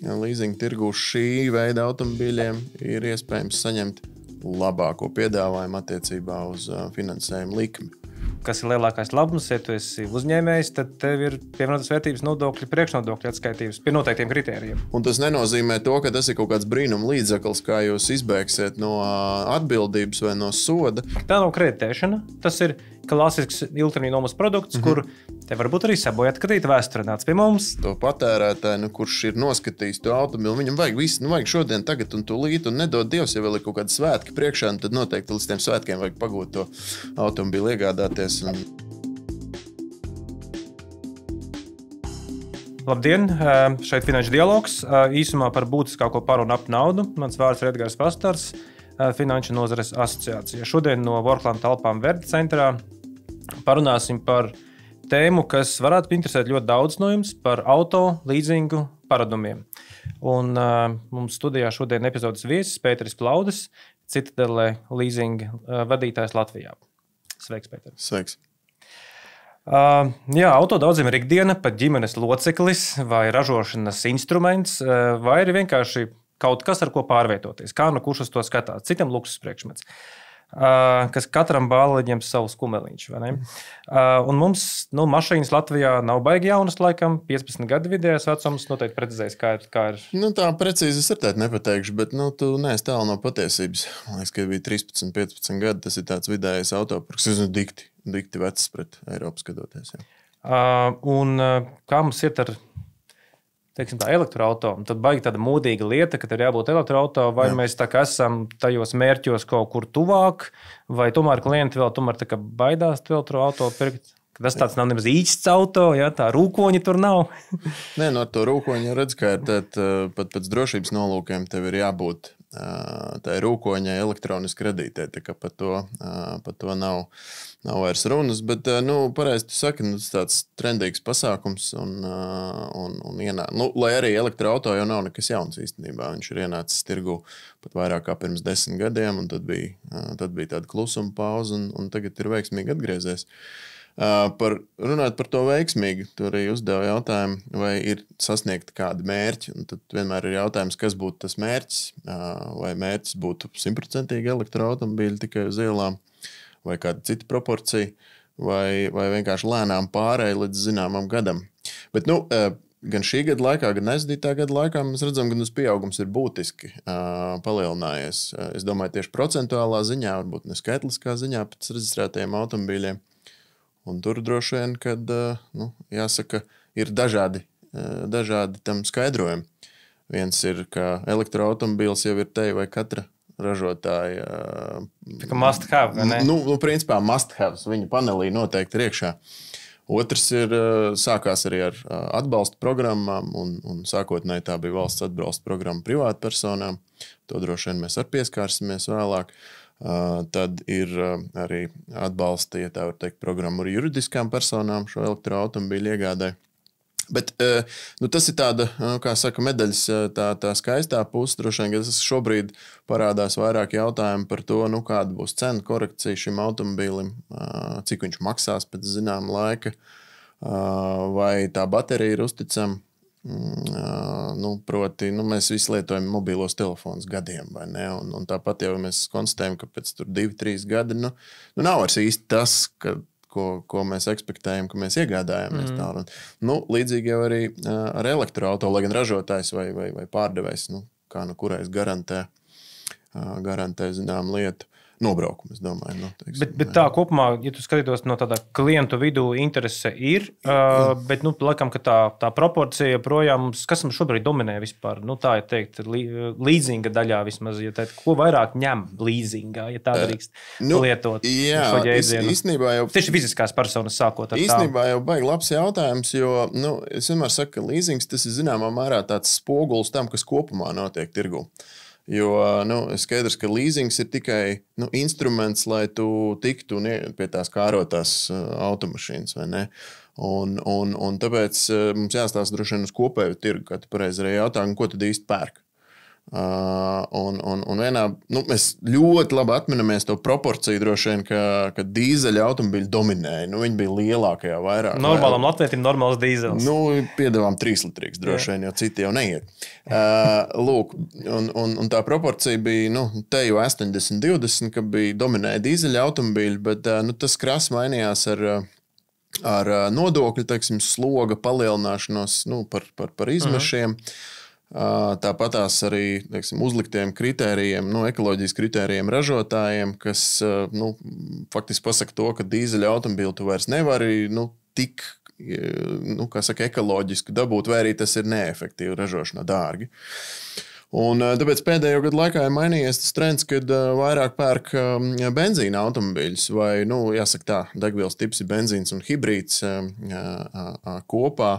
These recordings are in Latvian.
leasing tirgu šī veida automobīļiem ir iespējams saņemt labāko piedāvājumu attiecībā uz finansējumu likmi kas ir lielākais labums. Ja tu esi uzņēmējs, tad tev ir pievienotās vērtības nodokļi, priekšnodokļu atskaitības pie noteiktiem kritērijiem. Un tas nenozīmē to, ka tas ir kaut kāds brīnum līdzeklis, kā jūs izbēgsiet no atbildības vai no soda. Tā nav kreditēšana. Tas ir klasisks ilgtermiņa nomas produkts, mm -hmm. kur te varbūt arī sabojāt skatītāju vēsturē. Nāc pie mums. To patērētāju, nu, kurš ir noskatījis to automobili, viņam vajag visu, nu, vajag šodien, tagad un tūlīt, un nedod Dievs, ja vēl ir kaut kāda svētki priekšā, tad noteikti līdz tiem svētkiem vajag pagūt to automobili, iegādāties. Un... Labdien! Šeit finanšu dialogs. Īsumā par būtiskāko par un ap naudu. Mans vārds ir Edgars Pastars. Finanšu nozares asociācija. Šodien no Vorklāna telpām Verda centrā parunāsim par tēmu, kas varētu interesēt ļoti daudz no jums par auto līzingu paradumiem. Un, uh, mums studijā šodien epizodes viesis Pēteris Plaudis, Citadele leasinga uh, vadītājs Latvijā. Sveiks, Pēter! Sveiks! Uh, jā, auto daudziem ir ikdiena, pat ģimenes loceklis vai ražošanas instruments, uh, vai arī vienkārši kaut kas, ar ko pārvietoties. Kā nu kurš uz to skatās? Citam luksus priekšmets. Uh, kas katram bāliņam savs kumeliņš. Un mums, nu, mašīnas Latvijā nav baigi jaunas, laikam, 15 gadu vidējais vecums. Noteikti precizēs, kā ir. Kā ir. Nu, tā precīzi es ar tādu nepateikšu, bet nu, tu neesi tālu no patiesības. Man liekas, ka bija 13, 15 gadi. Tas ir tāds vidējais autoparks. Tas ir dikti, dikti vecs pret Eiropu skatoties. Jā. Uh, un uh, kā mums iet ar teiksim, tā elektroautorāta. Tad baigi tāda mūdīga lieta, ka ir jābūt elektroautorātam, vai Jā. mēs esam tajos mērķos kaut kur tuvāk, vai tomēr klienti vēl tomēr baidās to elektroautorātu pirkt. Tas tāds nav nemaz īsts auto, ja tā rūkoņa tur nav. Nē, no to rūkoņa redz, ka tad, pat pēc drošības nolūkiem tev ir jābūt tā rūkoņai elektroniski kredītē. Par to, par to nav, nav vairs runas. Bet, nu, pareizi tu saki, nu, tas tāds trendīgs pasākums. Un, un, un ienā, nu, lai arī elektroautorāta jau nav nekas jauns īstenībā. Viņš ir ienācis tirgu pat vairāk kā pirms desmit gadiem, un tad bija, tad bija tāda klusuma pauze, un, un tagad ir veiksmīgi atgriezies. Uh, Par, runājot par to veiksmīgi, tur arī uzdeva jautājumu, vai ir sasniegti kādi mērķi. Un tad vienmēr ir jautājums, kas būtu tas mērķis. Vai mērķis būtu simtprocentīgi elektroautobīļi tikai uz ielām, vai kāda cita proporcija, vai, vai vienkārši lēnām pārēj līdz zināmam gadam. Bet, nu, gan šī gada laikā, gan aizdītā gada laikā mēs redzam, ka tas pieaugums ir būtiski uh, palielinājies. Uh, es domāju, tieši procentuālā ziņā, varbūt ne skaitliskā ziņā pēc reģistrētajiem automobīļiem. Un tur droši vien, kad nu, jāsaka, ir dažādi, dažādi tam skaidrojumi. Viens ir, ka elektroautobīls jau ir te vai katra ražotāja. Tā kā must have. Nu, nu, principā must have. Viņa panelī noteikti ir iekšā. Otrs ir, sākās arī ar atbalsta programmām, un, un sākotnēji tā bija valsts atbalsta programma privātpersonām. To droši vien mēs arī pieskārsimies vēlāk. Uh, Tad ir arī atbalsta, ja tā var teikt, programma ar juridiskām personām šo elektroautobīļu iegādai. Bet nu, tas ir tāda, kā saka, medaļas tā, tā skaistā puse. Droši vien, tas šobrīd parādās vairāk jautājumu par to, nu, kāda būs cena korekcija šim automobīlim, cik viņš maksās pēc zināma laika, vai tā baterija ir uzticama. Mm, nu, proti, nu, mēs visi lietojam mobilos telefonus gadiem, vai ne? Un, un tāpat jau mēs konstatējam, ka pēc tam divi, trīs gadi nu, nu, nav vairs īsti tas, ka, ko, ko mēs ekspektējam, ka mēs iegādājamies. Mm. Tā, un, nu, līdzīgi jau arī ar elektroautorātu, lai gan ražotājs vai, vai, vai pārdevējs, nu, kā nu kurais garantē, garantē zinām lietu nobraukumu. Domāju, nu, teiksim, bet, bet tā kopumā, ja tu skatītos no tāda klientu vidū, interese ir. Uh, bet, nu, laikam, tā, tā proporcija joprojām, kas mums šobrīd dominē vispār, nu, tā ir teikt, līdzinga daļā vismaz, ja teikt, ko vairāk ņem līdzingā, ja tā drīkst nu, lietot. Jā, īstenībā jau. Tieši fiziskās personas sākot ar īstenībā tā. jau baigi labs jautājums, jo, nu, es vienmēr saku, ka līzings tas ir zināmā mērā tāds spogulis tam, kas kopumā notiek tirgū. Uh, Jo nu, skaidrs, ka leasings ir tikai nu, instruments, lai tu tiktu pie tās kārotās uh, automašīnas. Un, un, un tāpēc uh, mums jāstāsta droši vien uz kopēju tirgu, kā tu pareizi arī jautā, ko tad īsti pērk. Uh, un, un, un vienā, nu, mēs ļoti labi atceramies to proporciju, droši vien, ka, ka dīzeļa automobīļi dominēja. Nu, viņi bija lielākajā vairāk. Normālam latvietim normāls dīzeļs. Nu, piedāvājām trīslitrīgs, droši vien, jo citi jau neiet. Uh, lūk, un, un, un tā proporcija bija nu, te jau 80, 20, ka bija dominēja dīzeļa automobīļi, bet uh, nu, tas krāsa mainījās ar. Ar nodokļu teiksim, sloga palielināšanos nu, par, par, par izmešiem. Uh mhm. -huh. Tāpat tās arī teiksim, uzliktiem kritērijiem, nu, ekoloģijas kritērijiem ražotājiem, kas nu, faktiski pasaka to, ka dīzeļa automobīlu tu vairs nevari nu, tik nu, saka, ekoloģiski dabūt, vai arī tas ir neefektīvi ražošanā dārgi. Uh, Un, eh, tāpēc pēdējo gadu laikā ir mainījies tas trends, kad uh, vairāk pērk uh, benzīna automobīļus, vai, nu, jāsaka, tā, degvielas tips ir benzīns un hibrīds uh, kopā,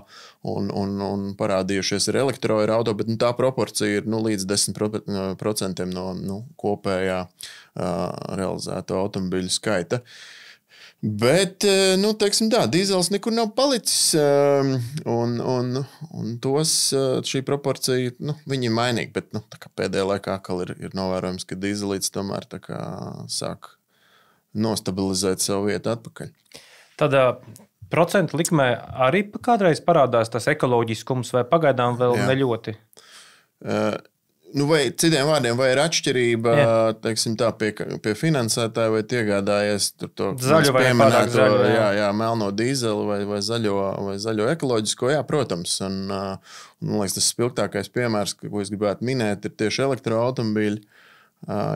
un, un, un parādījušies ir elektroautorāta, bet nu, tā proporcija ir nu, līdz 10% no nu, kopējā realizēto automobīļu skaita. Uh, Bet, eh, nu, teiksim, tā, dīzels nekur nav palicis. Eh, un, un, un tos eh, šī proporcija, nu, viņi ir mainīgi. Bet nu, pēdējā laikā ir, ir novērojams, ka dīzelīts tomēr kā, sāk nostabilizēt savu vietu atpakaļ. Tādā procentu likmē arī kādreiz parādās tas ekoloģiskums, vai pagaidām vēl Jā. ne ļoti? Uh, Nu, vai citiem vārdiem, vai ir atšķirība teiksim, tā, pie, pie finansētāja, vai iegādājies to zaļo vai pieminēto zaļo, jā. Jā, jā, melno dīzeli vai, vai, zaļo, vai zaļo ekoloģisko? Jā, protams. Un, un, liekas, tas spilgtākais piemērs, ko es gribētu minēt, ir tieši elektroautobīļi.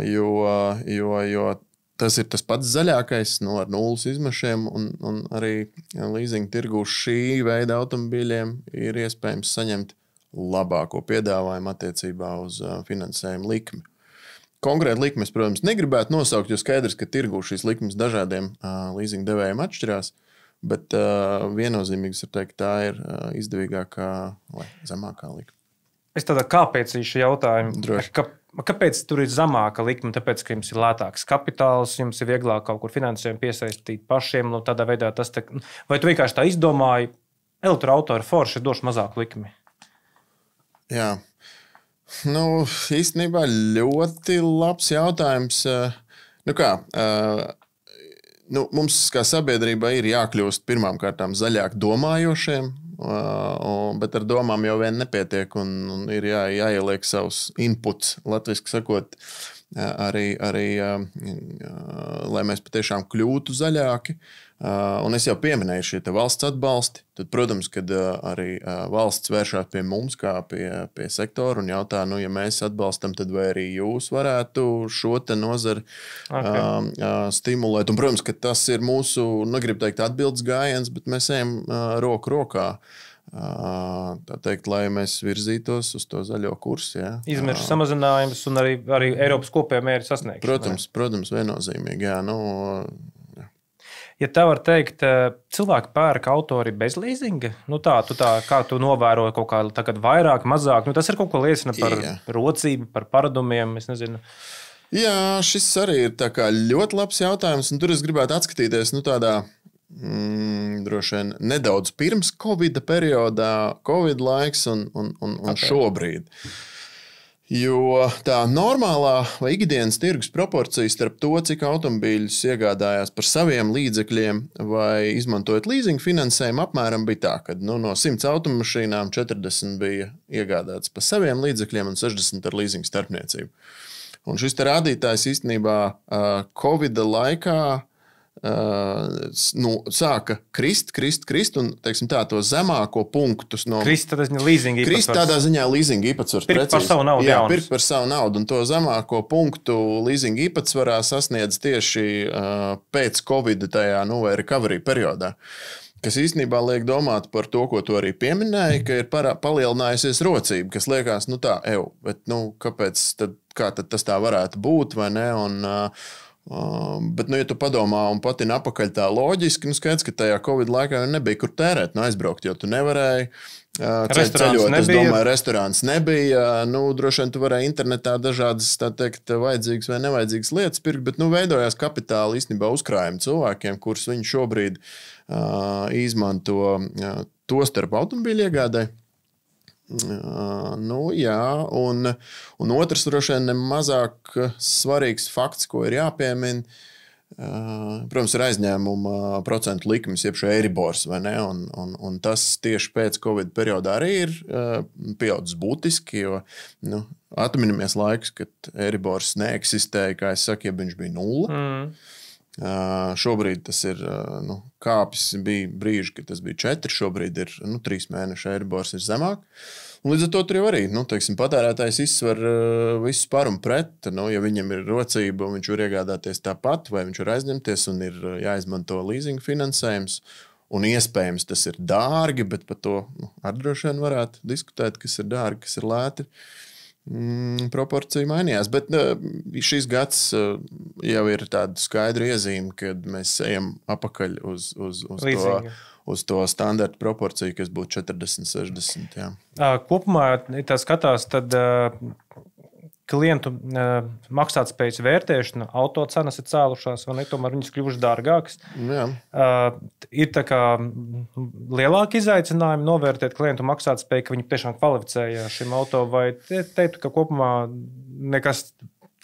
Jo, jo, jo tas ir tas pats zaļākais, no nu, ar nulles izmešiem, un, un arī leasing tirgū šī veida automobīļiem ir iespējams saņemt labāko piedāvājumu attiecībā uz finansējuma likmi. Konkrēti likmes, protams, negribētu nosaukt, jo skaidrs, ka tirgu šīs likmes dažādiem leasing devējiem atšķirās. Bet uh, viennozīmīgi ir teikt, tā ir uh, izdevīgākā vai zemākā likme. Es tādā kāpēc īšu jautājumu. Droši. Ka, kāpēc tur ir zemāka likme? Tāpēc, ka jums ir lētāks kapitāls, jums ir vieglāk kaut kur finansējumu piesaistīt pašiem. Nu, tādā veidā tas te, vai tu vienkārši tā izdomāji, elektroautorā forši došu mazāku likmi? Jā. Nu, īstenībā ļoti labs jautājums. Eh, nu kā, eh, nu, mums kā sabiedrībai ir jākļūst pirmām kārtām zaļāk domājošiem, eh, bet ar domām jau vien nepietiek un, un ir jā, jāieliek savs inputs, latviešu sakot, arī, arī lai mēs patiešām kļūtu zaļāki. Uh, un es jau pieminēju šie valsts atbalsti. Tad, protams, kad uh, arī uh, valsts vēršas pie mums, kā pie, pie sektora, un jautā, nu, ja mēs atbalstam, tad vai arī jūs varētu šo nozari okay. Um, stimulēt. Un, protams, ka tas ir mūsu, negribu teikt, atbildes gājiens, bet mēs ejam roku rokā. Tā teikt, lai mēs virzītos uz to zaļo kursu. Ja. Izmešu samazinājums un arī, arī Eiropas kopējā mērķa sasniegšana. Protams, protams, viennozīmīgi. Jā, nu, ja tā var teikt, eh, cilvēki pērk autori bez leasinga, nu tā, tu tā, kā tu novēro kaut kā tagad vairāk, mazāk, nu tas ir kaut ko liecina par Jā. rocību, par paradumiem, es nezinu. Jā, šis arī ir ļoti labs jautājums, un tur es gribētu atskatīties nu, tādā mm, droši vien nedaudz pirms Covid periodā, Covid laiks un, un, un, un okay. šobrīd. Jo tā normālā vai ikdienas tirgus proporcija starp to, cik automobīļus iegādājās par saviem līdzekļiem vai izmantojot leasing finansējumu, apmēram bija tā, ka nu, no 100 automašīnām 40 bija iegādātas par saviem līdzekļiem un 60 ar leasing starpniecību. Un šis rādītājs īstenībā Covid laikā Uh, nu, sāka krist, krist, krist, un teiksim, tā, to zemāko punktu no krist, ziņā līzinga. Krist tādā ziņā līzinga īpatsvars. Pirkt par savu naudu. Jā, pirkt par savu naudu, un to zemāko punktu līzinga īpatsvarā sasniedz tieši uh, pēc Covid tajā, nu, vai recovery periodā. Kas īstenībā liek domāt par to, ko tu arī pieminēji, ka ir parā, palielinājusies rocība, kas liekas, nu tā, eju, bet nu, kāpēc tad, kā tad tas tā varētu būt vai ne? Un, uh, Uh, bet, nu, ja tu padomā un pati apakaļ tā loģiski, nu, skaidrs, ka tajā Covid laikā nebija kur tērēt, nu, aizbraukt, jo tu nevarēji. Uh, ceļot, nebija. es domāju, restorāns nebija. Nu, droši vien tu varēji internetā dažādas, tā teikt, vajadzīgas vai nevajadzīgas lietas pirkt, bet nu, veidojās kapitāla īstenībā uzkrājumi cilvēkiem, kurus viņi šobrīd uh, izmanto uh, to starp automobīļu iegādai. Nu, jā, un, un otrs, droši vien, nemazāk svarīgs fakts, ko ir jāpiemina, uh, protams, ir aizņēmuma procentu likmes, jeb eiribors. Un, un, un tas tieši pēc Covid periodā arī ir uh, pieaudzis būtiski, jo nu, atminamies laikus, kad eiribors neeksistēja, kā es saku, ja viņš bija nulle. Mm. Uh, šobrīd tas ir uh, nu, kāpis. Bija brīži, kad tas bija 4, šobrīd ir nu, 3 mēneši, eiribors ir zemāk. Un līdz ar to tur jau arī nu, teiksim, patērētājs izsver uh, visus par un pret. Nu, ja viņam ir rocība, viņš var iegādāties tāpat, vai viņš var aizņemties un ir jāizmanto leasing finansējums. Un iespējams tas ir dārgi, bet par to nu, arī droši vien varētu diskutēt, kas ir dārgi, kas ir lēti. Uh, mm, proporcija mainījās. Bet uh, šis gads uh, jau ir tāda skaidra iezīme, kad mēs ejam apakaļ uz, uz, uz Līdzinga. to. Uz to standarta proporciju, kas būtu 40, 60. Jā. Kopumā, ja tā skatās, tad klientu uh, maksātspējas vērtēšana, auto cenas ir cēlušās, vai ne? Tomēr viņas kļuvušas dārgākas. Jā. Uh, ir tā kā lielāki izaicinājumi novērtēt klientu maksātspēju, ka viņi tiešām kvalificējās šim auto, vai te, teiktu, ka kopumā nekas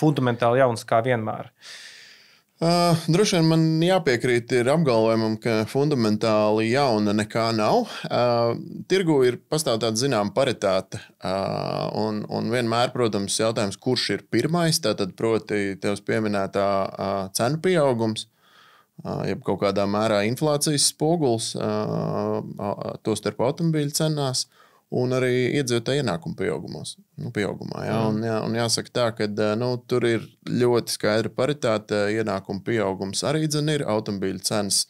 fundamentāli jauns kā vienmēr. Uh, Uh, droši vien man jāpiekrīt apgalvojumam, ka fundamentāli jauna nekā nav. Uh, tirgu ir pastāv tāda zināmā paritāte. Uh, un, un vienmēr, protams, jautājums, kurš ir pirmais, tātad proti tevis pieminētā uh, cenu pieaugums. Uh, jeb kaut kādā mērā inflācijas spogulis, uh, tostarp automobīļu cenās, uh, un arī iedzīvotāju ienākumu pieaugumos. Nu, pieaugumā, jā, un, jā, un jāsaka tā, ka nu, tur ir ļoti skaidra paritāte. Ienākumu pieaugums arī dzen, ir automobīļu cenas,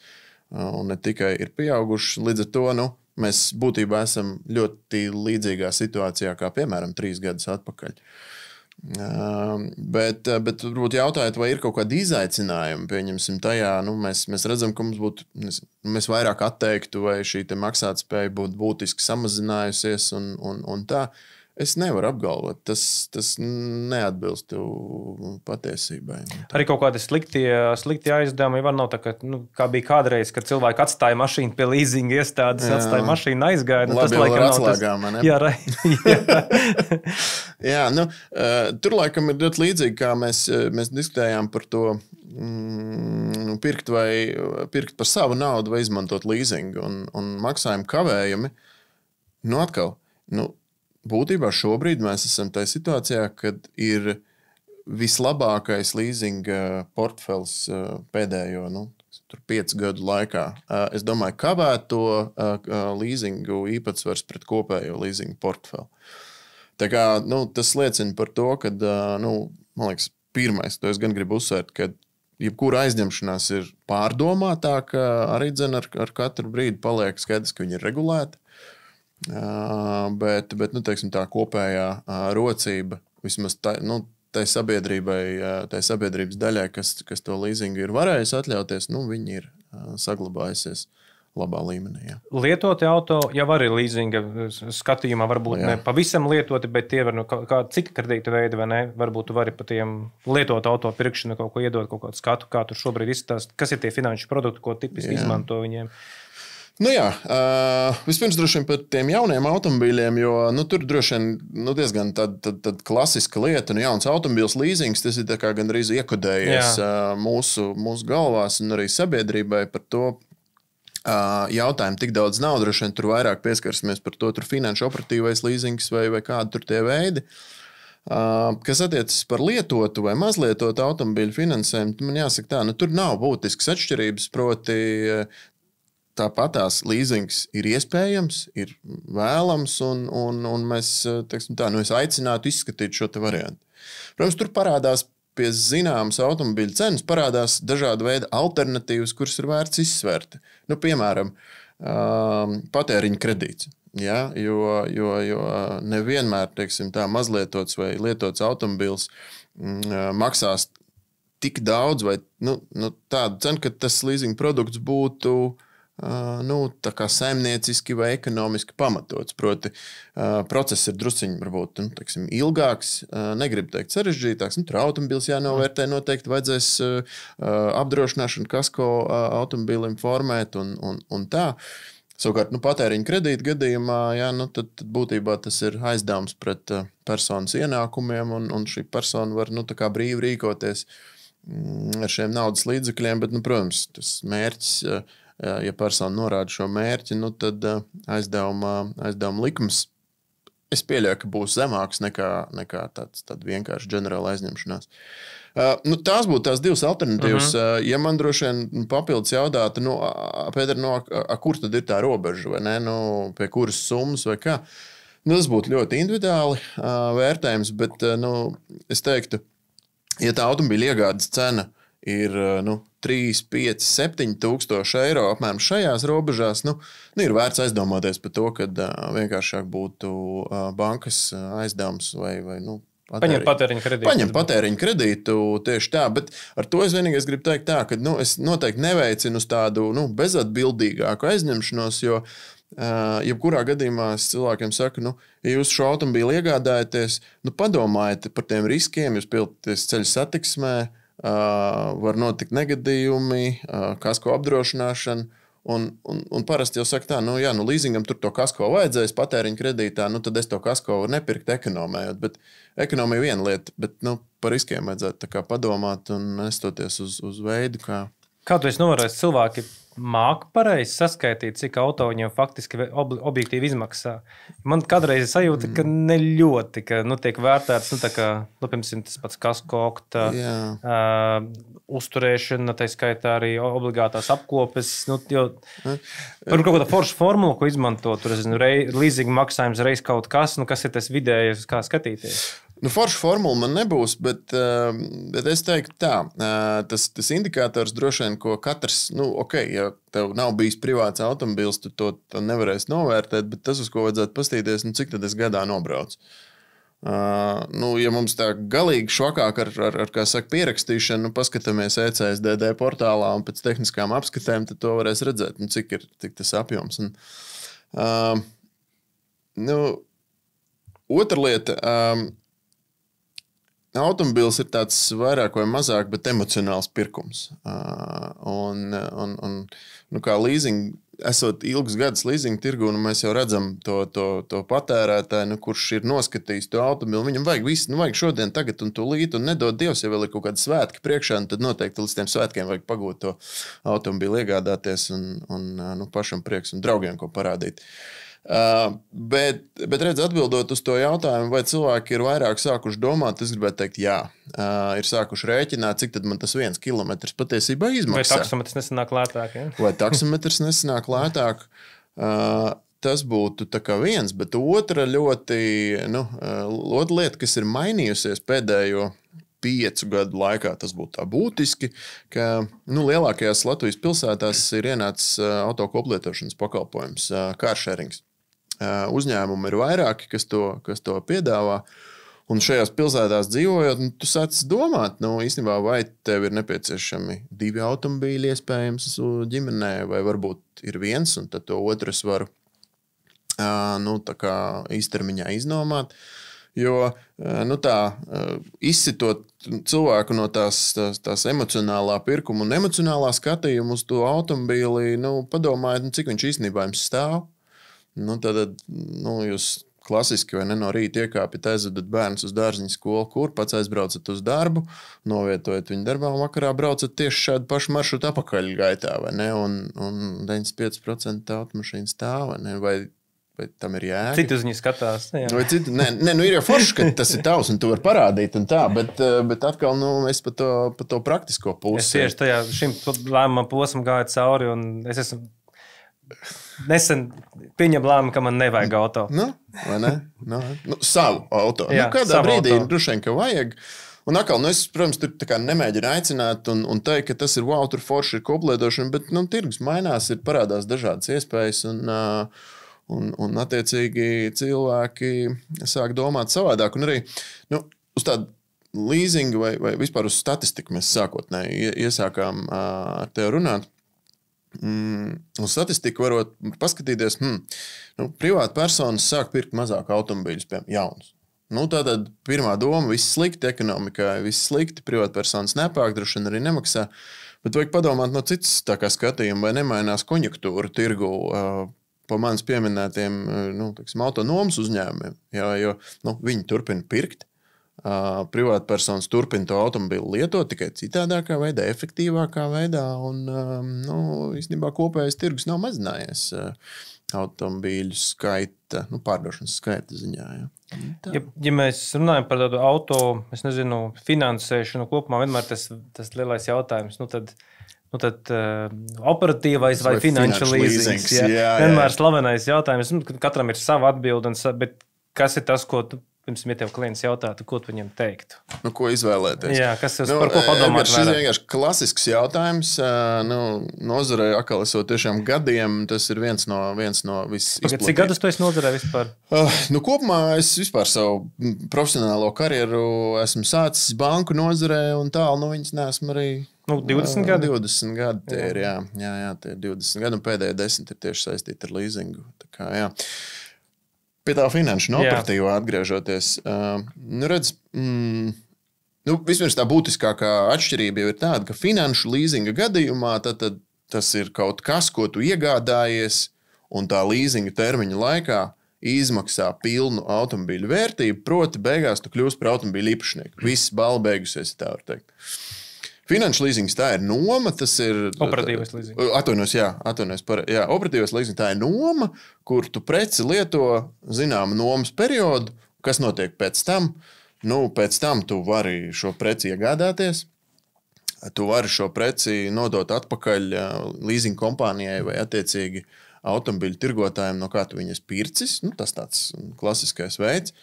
un ne tikai ir pieaugušas. Līdz ar to nu, mēs būtībā esam ļoti līdzīgā situācijā kā piemēram trīs gadus atpakaļ. Uh, Bet, bet varbūt jautājot, vai ir kaut kādi izaicinājumi, pieņemsim, tajā, nu, mēs, mēs redzam, ka mums būtu, mēs, vairāk atteiktu, vai šī maksātspēja būtu būtiski samazinājusies un, un, un tā. Es nevaru apgalvot, tas, tas neatbilst patiesībai. Arī kaut kādi slikti, slikti aizdevumi var nav tā, ka, nu, kā bija kādreiz, kad cilvēki atstāja mašīnu pie leasinga iestādes, jā. atstāja mašīnu aizgāja. Nu, tas laikam nav atslēgām, tas. Jā, jā. jā, nu, uh, tur laikam ir ļoti līdzīgi, kā mēs, mēs diskutējām par to. Mm, pirkt vai pirkt par savu naudu, vai izmantot leasingu un, un maksājumu kavējumi. Nu, atkal, nu, būtībā šobrīd mēs esam tajā situācijā, kad ir vislabākais leasinga portfels uh, pēdējo nu, piecu gadu laikā. Es domāju, ka kavēto leasingu īpatsvars pret kopējo leasinga portfeli. Tā kā, nu, tas liecina par to, ka, nu, man liekas, pirmais, to es gan gribu uzsvērt, ka jebkura aizņemšanās ir pārdomātāka, arī dzen, ar, ar katru brīdi paliek skaidrs, ka viņi ir regulēti. Bet, bet nu, teiksim, tā kopējā rocība vismaz tā, nu, tai sabiedrībai, tai sabiedrības daļai, kas, kas to līzingu ir varējusi atļauties, nu, viņi ir saglabājusies labā līmenī. Jā. Lietoti auto jau arī līzinga skatījumā, varbūt jā. ne pavisam lietoti, bet tie var no nu, kā cita kredīta veida, vai ne? Varbūt tu vari par tiem lietot auto pirkšanu kaut ko iedot, kaut kādu skatu, kā tur šobrīd izstāst, kas ir tie finanšu produkti, ko tipiski jā. izmanto viņiem. Nu jā, uh, vispirms droši vien par tiem jauniem automobīļiem, jo nu, tur droši vien nu, diezgan tāda tād, tād klasiska lieta. Nu, jauns automobīls leasings, tas ir gandrīz iekodējies uh, mūsu, mūsu galvās un arī sabiedrībai par to. Jautājumu tik daudz nav, droši vien tur vairāk pieskarsimies par to, tur finanšu operatīvais leasings vai, vai kādi tur tie veidi. Kas attiecas par lietotu vai mazlietotu automobīļu finansējumu, man jāsaka, tā, nu, tur nav būtiskas atšķirības. Proti, Tāpat tās leasings ir iespējams, ir vēlams, un, un, un mēs teiksim, tā, nu, aicinātu izskatīt šo variantu. Protams, tur parādās pie zināmas automobīļa cenas, parādās dažādi veidi alternatīvas, kuras ir vērts izsvērt. Nu, piemēram, patēriņa kredīts. Ja, jo, jo, jo nevienmēr teiksim, tā mazlietots vai lietots automobīls mm, maksās tik daudz, vai nu, nu, tādu cenu, ka tas leasing produkts būtu uh, nu, saimnieciski vai ekonomiski pamatots. Proti, process ir drusciņš, varbūt nu, teiksim, ilgāks, negribu teikt sarežģītāks. Nu, tur automobīls jānovērtē, noteikti vajadzēs apdrošināšanu, kasko automobīlim formēt un, un, un tā. Savukārt, nu, patēriņa kredīta gadījumā, jā, nu, tad, tad būtībā tas ir aizdevums pret uh, personas ienākumiem, un, un šī persona var nu, brīvi rīkoties mm, ar šiem naudas līdzekļiem. Bet, nu, protams, tas mērķis, uh, ja persona norāda šo mērķi, nu, tad uh, aizdevuma, aizdevuma likums. Es pieļauju, ka būs zemāks nekā, nekā tāds vienkārši ģenerāla aizņemšanās. Uh, Uh, nu, tās būtu tās divas alternatīvas. Uh -huh. uh, ja man droši vien papildus jautātu, nu, Pēter, no, nu, a, a, kur tad ir tā robeža, vai ne? Nu, pie kuras summas vai kā. Nu, tas būtu ļoti individuāli uh, vērtējums, bet uh, nu, es teiktu, ja tā automobīļa iegādes cena ir uh, nu, 3, 5, 7 tūkstoši eiro apmēram šajās robežās, nu, nu, ir vērts aizdomāties par to, ka uh, vienkāršāk būtu uh, bankas aizdevums vai, vai nu, Paņem patēriņa kredītu. Paņem patēriņa kredītu tieši tā, bet ar to es vienīgais gribu teikt, tā, ka nu, es noteikti neveicinu uz tādu nu, bezatbildīgāku aizņemšanos, jo uh, jebkurā gadījumā es cilvēkiem saku, nu, ja jūs šo automobīlu iegādājaties, nu, padomājiet par tiem riskiem, jūs pildaties ceļu satiksmē, uh, var notikt negadījumi, uh, kasko apdrošināšana. Un, un, un parasti jau saka, tā, nu, jā, nu, līzingam tur to kasko vajadzēs, patēriņa kredītā, nu, tad es to kasko varu nepirkt ekonomējot. Bet ekonomija ir viena lieta, bet nu, par riskiem vajadzētu padomāt un nestoties uz, uz veidu, kā. Kā tu esi novērojis cilvēki? Māca pareizi saskaitīt, cik auto viņam faktiski ob objektīvi izmaksā. Man kādreiz ir sajūta, ka mm. ne ļoti ka, nu, tiek vērtēts, nu, kā, nu, piemēram, tas pats kasko okta, uh, uzturēšana, tā skaitā arī obligātās apkopes. Nu, jo, par kaut kādu foršu formulu, ko izmanto, tur ir leasing maksājums, reiz kaut kas, nu, kas ir tas vidējais, kā skatīties. Nu, Forša formula man nebūs, bet, ehm, bet es teiktu, tā, tas, tas indikators droši vien, ko katrs, nu, ok, ja tev nav bijis privāts automobilis, tu to nevarēsi novērtēt, bet tas, uz ko vajadzētu paskatīties, nu, cik tad es gadā nobraucu. Uh, nu, ja mums tā galīgi šokāk ar, ar, ar kā saka, pierakstīšanu, nu, paskatāmies ECSDD portālā un pēc tehniskām apskatēm, tad to varēs redzēt, nu, cik ir cik tas apjoms. Un, uh, nu, otra lieta. Um, Automobilis ir tāds vairāk vai mazāk, bet emocionāls pirkums. Uh, un, un, un, nu, kā leasing, esot ilgus gadus leasing tirgu, nu, mēs jau redzam to, to, to patērētāju, nu, kurš ir noskatījis to automobili. Viņam vajag visu, nu, vajag šodien, tagad un tūlīt, un nedod Dievs, ja vēl ir kaut kāda svētki priekšā, tad noteikti līdz tiem svētkiem vajag pagūt to automobili, iegādāties un, un nu, pašam prieks un draugiem ko parādīt. Uh, Uh, bet, bet redz, atbildot uz to jautājumu, vai cilvēki ir vairāk sākuši domāt, es gribētu teikt, jā, uh, ir sākuši rēķināt, cik man tas viens kilometrs patiesībā izmaksā. Vai taksometrs nesanāk lētāk? Ja? Vai taksometrs nesanāk lētāk? Uh, Tas būtu viens, bet otra ļoti nu, otra lieta, kas ir mainījusies pēdējo piecu gadu laikā tas būtu tā būtiski, ka nu, lielākajās Latvijas pilsētās ir ienācis autokoplietošanas pakalpojums, kāršērings. Uzņēmumi ir vairāki, kas to, kas to piedāvā. Un šajās pilsētās dzīvojot, nu, tu sāc domāt, nu, īstenībā, vai tev ir nepieciešami divi automobīļi, iespējams, ģimenē, vai varbūt ir viens, un tad to otru es varu nu, īstermiņā iznomāt. Jo nu, tā, izsitot cilvēku no tās, tās, tās emocionālā pirkuma un emocionālā skatījuma uz to automobīli, nu, padomājiet, nu, cik viņš īstenībā jums stāv. Nu, tad nu, jūs klasiski vai ne no rīta iekāpjat, aizvedat bērnus uz dārziņu skolu, kur pats aizbraucat uz darbu, novietojat viņu darbā un vakarā braucat tieši šādu pašu maršrutu apakaļ gaitā. Un, un 95% automašīnas stāv vai, vai, vai tam ir jēga. Citi uz viņu skatās. Citu, nē, nē, nu ir jau forši, ka tas ir tavs un tu vari parādīt, tā, bet, bet atkal nu, es par to, pa to praktisko pusi. Es tieši tajā šim lēmumam posmam gāju cauri un es esmu nesen pieņem lēmumu, ka man nevajag auto. Nu, vai ne? Nu, nu, savu auto. Jā, nu, kādā brīdī droši vien, ka vajag. Un atkal, nu, es, protams, tur nemēģinu aicināt un, un teikt, ka tas ir wow, tur forši ir koplietošana, bet nu, tirgus mainās, ir parādās dažādas iespējas. Un, uh, un, un attiecīgi cilvēki sāk domāt savādāk. Un arī nu, uz tādu leasingu vai, vai vispār uz statistiku mēs sākotnēji iesākām uh, ar tevi runāt. Mm, uz statistiku varot paskatīties, hmm, nu, privāti personas sāk pirkt mazāk automobīļus, piemēram, jaunus. Nu, tātad pirmā doma - viss slikti, ekonomikā viss slikti, privātpersonas nepērk, droši vien arī nemaksā. Bet vajag padomāt no citas skatījuma, vai nemainās konjunktūra tirgu. pa manis pieminētiem nu, teiksim, autonomas uzņēmumiem, jā, jo nu, viņi turpina pirkt. Uh, Privātpersonas turpina to automobīlu lietot tikai citādākā veidā, efektīvākā veidā. Un, um, nu, īstenībā kopējais tirgus nav mazinājies uh, automobīļu skaita, nu, pārdošanas skaita ziņā. Ja. Tā. Ja, ja mēs runājam par tādu auto nezinu, finansēšanu kopumā, vienmēr tas, tas lielais jautājums. Nu, tad, Nu, tad uh, operatīvais vai, vai finanšu līzings. Jā, jā, vienmēr jā. slavenais jautājums. Nu, katram ir sava atbilde, bet kas ir tas, ko tu Piemēram, ja tev klients jautātu, ko tu viņam teiktu? Nu, ko izvēlēties? Jā, kas jūs nu, par ko padomājat? Tas ir vienkārši klasisks jautājums. Nu, nozarē, atkal esot tiešām gadiem, tas ir viens no, viens no visizplatītākajiem. Cik gadus tu esi nozarē vispār? Uh, nu, kopumā es vispār savu profesionālo karjeru esmu sācis banku nozarē, un tālu no nu, viņas neesmu arī Nu, 20 gadi. 20 gadi tie jā. ir. Jā, jā, jā, tie ir 20 gadi, un pēdējie 10 ir tieši saistīti ar leasingu. Kā, jā. Pie tā finanšu un operatīvā atgriežoties, uh, nu redz, mm, nu, vispirms tā būtiskākā atšķirība jau ir tāda, ka finanšu līzinga gadījumā tad, tad tas ir kaut kas, ko tu iegādājies, un tā līzinga termiņa laikā izmaksā pilnu automobīļu vērtību, proti, beigās tu kļūsi par automobīļu īpašnieku. Viss balva beigusies, tā var teikt. Finanšu līzings tā ir noma, tas ir. Operatīvais līzings. Atvainojos, jā, atvainojos par. Jā, operatīvais līzings tā ir noma, kur tu preci lieto zināmu nomas periodu, kas notiek pēc tam. Nu, pēc tam tu vari šo preci iegādāties. Tu vari šo preci nodot atpakaļ leasing kompānijai vai attiecīgi automobiļu tirgotājiem, no kā tu viņas pircis. Nu, tas tāds klasiskais veids.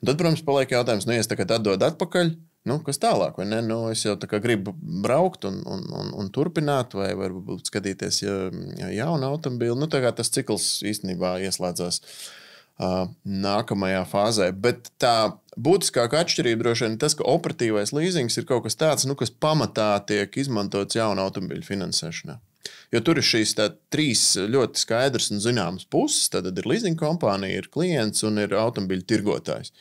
Un tad, protams, paliek jautājums, nu, ja es tagad atdodu atpakaļ, nu, kas tālāk, vai ne? Nu, es jau tā kā gribu braukt un, un, un, un turpināt, vai varbūt skatīties ja, ja jaunu automobīlu. Nu, tas cikls īstenībā ieslēdzās uh, nākamajā fāzē. Bet tā būtiskākā atšķirība droši vien ir tas, ka operatīvais leasings ir kaut kas tāds, nu, kas pamatā tiek izmantots jaunu automobīļu finansēšanā. Jo tur ir šīs tā, trīs ļoti skaidras un zināmas puses. Tad ir leasing kompānija, ir klients un ir automobīļu tirgotājs.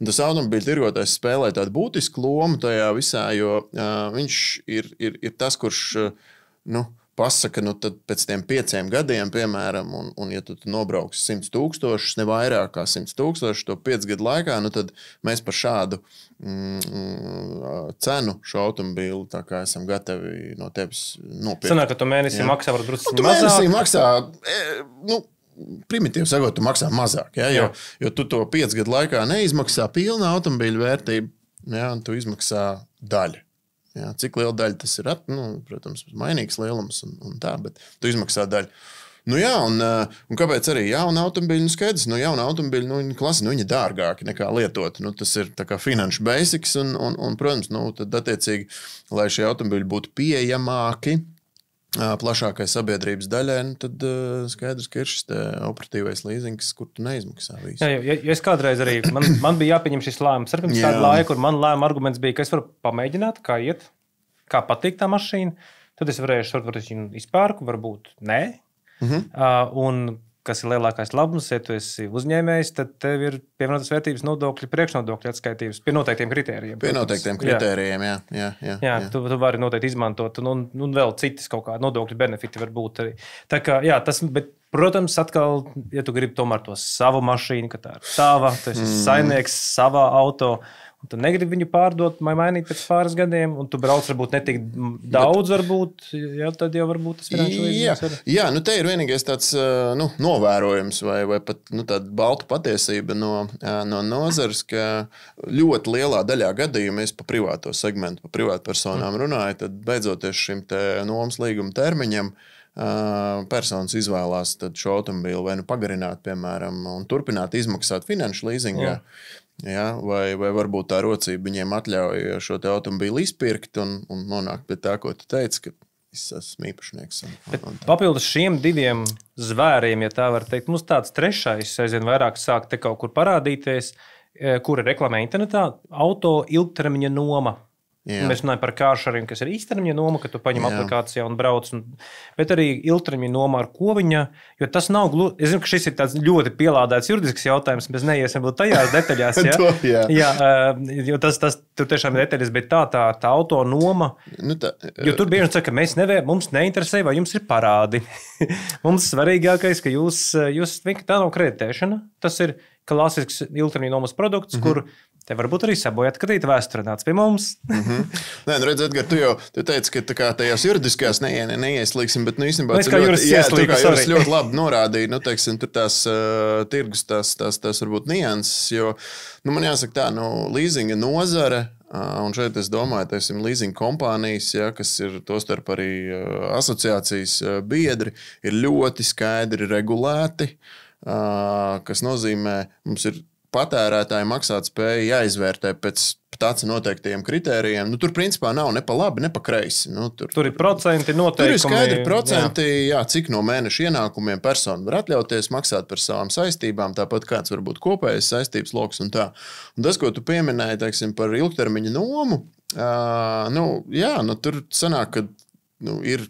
Un tas automobīļu tirgotājs spēlē tādu būtisku lomu tajā visā, jo uh, viņš ir, ir, ir tas, kurš. Uh, nu, pasaka, nu tad pēc tam pieciem gadiem, piemēram, un, un ja tu, nobrauksi 100 tūkstošus, ne vairāk kā 100 tūkstošus, to piecu gadu laikā, nu tad mēs par šādu mm, cenu šo automobīlu esam gatavi no tevis nopirkt. Sanāk, ka tu mēnesī ja. maksā varbūt nu, mazāk. Mēnesī maksā, e, nu, primitīvi sakot, tu maksā mazāk, ja, jo, jo tu to piecu gadu laikā neizmaksā pilnu automobīļu vērtību, ja, un tu izmaksā daļu. Jā, cik liela daļa tas ir? At, nu, protams, mainīgs lielums un, un tā, bet tu izmaksā daļu. Nu, jā, un, eh, un kāpēc arī jauna automobīļa? Nu, skaidrs, nu, jauna automobīļa nu, klase, nu, ir dārgāka nekā lietot. Nu, tas ir finanšu basics, un, un, un protams, nu, tad, attiecīgi, lai šie automobīļi būtu pieejamāki plašākai sabiedrības daļai, nu, tad uh, skaidrs, ka ir šis operatīvais līzings, kur tu neizmaksā visu. Jā, ja, ja es kādreiz arī, man, man bija jāpieņem šis lēmums, ar pirms kādu laiku, kur man lēma arguments bija, ka es varu pamēģināt, kā iet, kā patīk tā mašīna. Tad es varēju šo viņu izpērku, varbūt nē. Uh -huh. uh, un kas ir lielākais labums, ja tu esi uzņēmējs, tad tev ir pievienotās vērtības nodokļu, priekšnodokļu atskaitības pie noteiktiem kritērijiem. Pie noteiktiem kritērijiem, jā. Jā, jā, jā, jā. Tu, tu vari noteikti izmantot, un, un, un vēl citas kaut kādi nodokļu benefiti var būt arī. Tā kā, jā, tas, bet, protams, atkal, ja tu gribi tomēr to savu mašīnu, ka tā ir tava, tu esi mm. saimnieks savā automašīnā tu negribi viņu pārdot vai mainīt pēc pāris gadiem, un tu brauc varbūt ne tik daudz, varbūt, ja, tad jau varbūt tas finanšu līdzekļus ir. Jā, nu te ir vienīgais tāds nu, novērojums vai, vai pat nu, tāda balta patiesība no, no nozares, ka ļoti lielā daļā gadījumā es pa privāto segmentu, pa privātu personām mm. runāju, tad beidzoties šim nomas līguma termiņam, personas izvēlās šo automobīlu vai nu pagarināt, piemēram, un turpināt izmaksāt finanšu līzingā. Mm. Ja, vai, vai varbūt tā rocība viņiem atļauj šo automobīlu izpirkt un, un nonākt pie tā, ko tu teici, ka es esmu īpašnieks. Un, un, un papildus šiem diviem zvēriem, ja tā var teikt, mums tāds trešais aizvien vairāk sāk te kaut kur parādīties, kura reklamē internetā - auto ilgtermiņa noma. Jā. Mēs runājam par kāršariem, kas ir īstermiņa noma, ka tu paņem Jā. aplikācijā un brauc. Un, bet arī ilgtermiņa noma ar ko viņa. Jo tas nav gluži. Es zinu, ka šis ir ļoti pielādēts juridisks jautājums. Mēs neiesim tajās detaļās. Ja? to, jā, jā jo tas, tas tur tiešām ir detaļas, bet tā, tā, tā auto noma. Nu, tā, jo tur bieži saka, ka mēs nevēr, mums neinteresē, vai jums ir parādi. mums svarīgākais, ka jūs, jūs tā nav kreditēšana. Tas ir klasisks ilgtermiņa produkts, mm -hmm. kur Te varbūt arī sabojāt, ka rīta vēsture nāca pie mums. mm -hmm. Nē, nu, redziet, Edgars, tu jau tu teici, ka kā, tajās juridiskajās neie, ne, neieslīgsim, bet nu, īstenībā tas ļoti, jā, tu, kā ļoti labi norādījāt. Nu, teiksim, tur tās uh, tirgus, tās, tās, tās varbūt nianses, jo nu, man jāsaka tā, nu, leasinga nozare. Uh, un šeit es domāju, ka leasing kompānijas, ja, kas ir tostarp arī uh, asociācijas biedri, ir ļoti skaidri regulēti. Uh, kas nozīmē, mums ir patērētāja maksātspēja jāizvērtē pēc tāds noteiktiem kritērijiem. Nu, tur principā nav ne pa labi, ne pa kreisi. Nu, tur, tur ir procenti noteikti. Tur ir skaidri procenti, jā. Jā, cik no mēneša ienākumiem persona var atļauties maksāt par savām saistībām, tāpat kāds var būt kopējais saistības lokus un tā. Un tas, ko tu pieminēji teiksim, par ilgtermiņa nomu, uh, nu, jā, nu, tur sanāk, ka nu, ir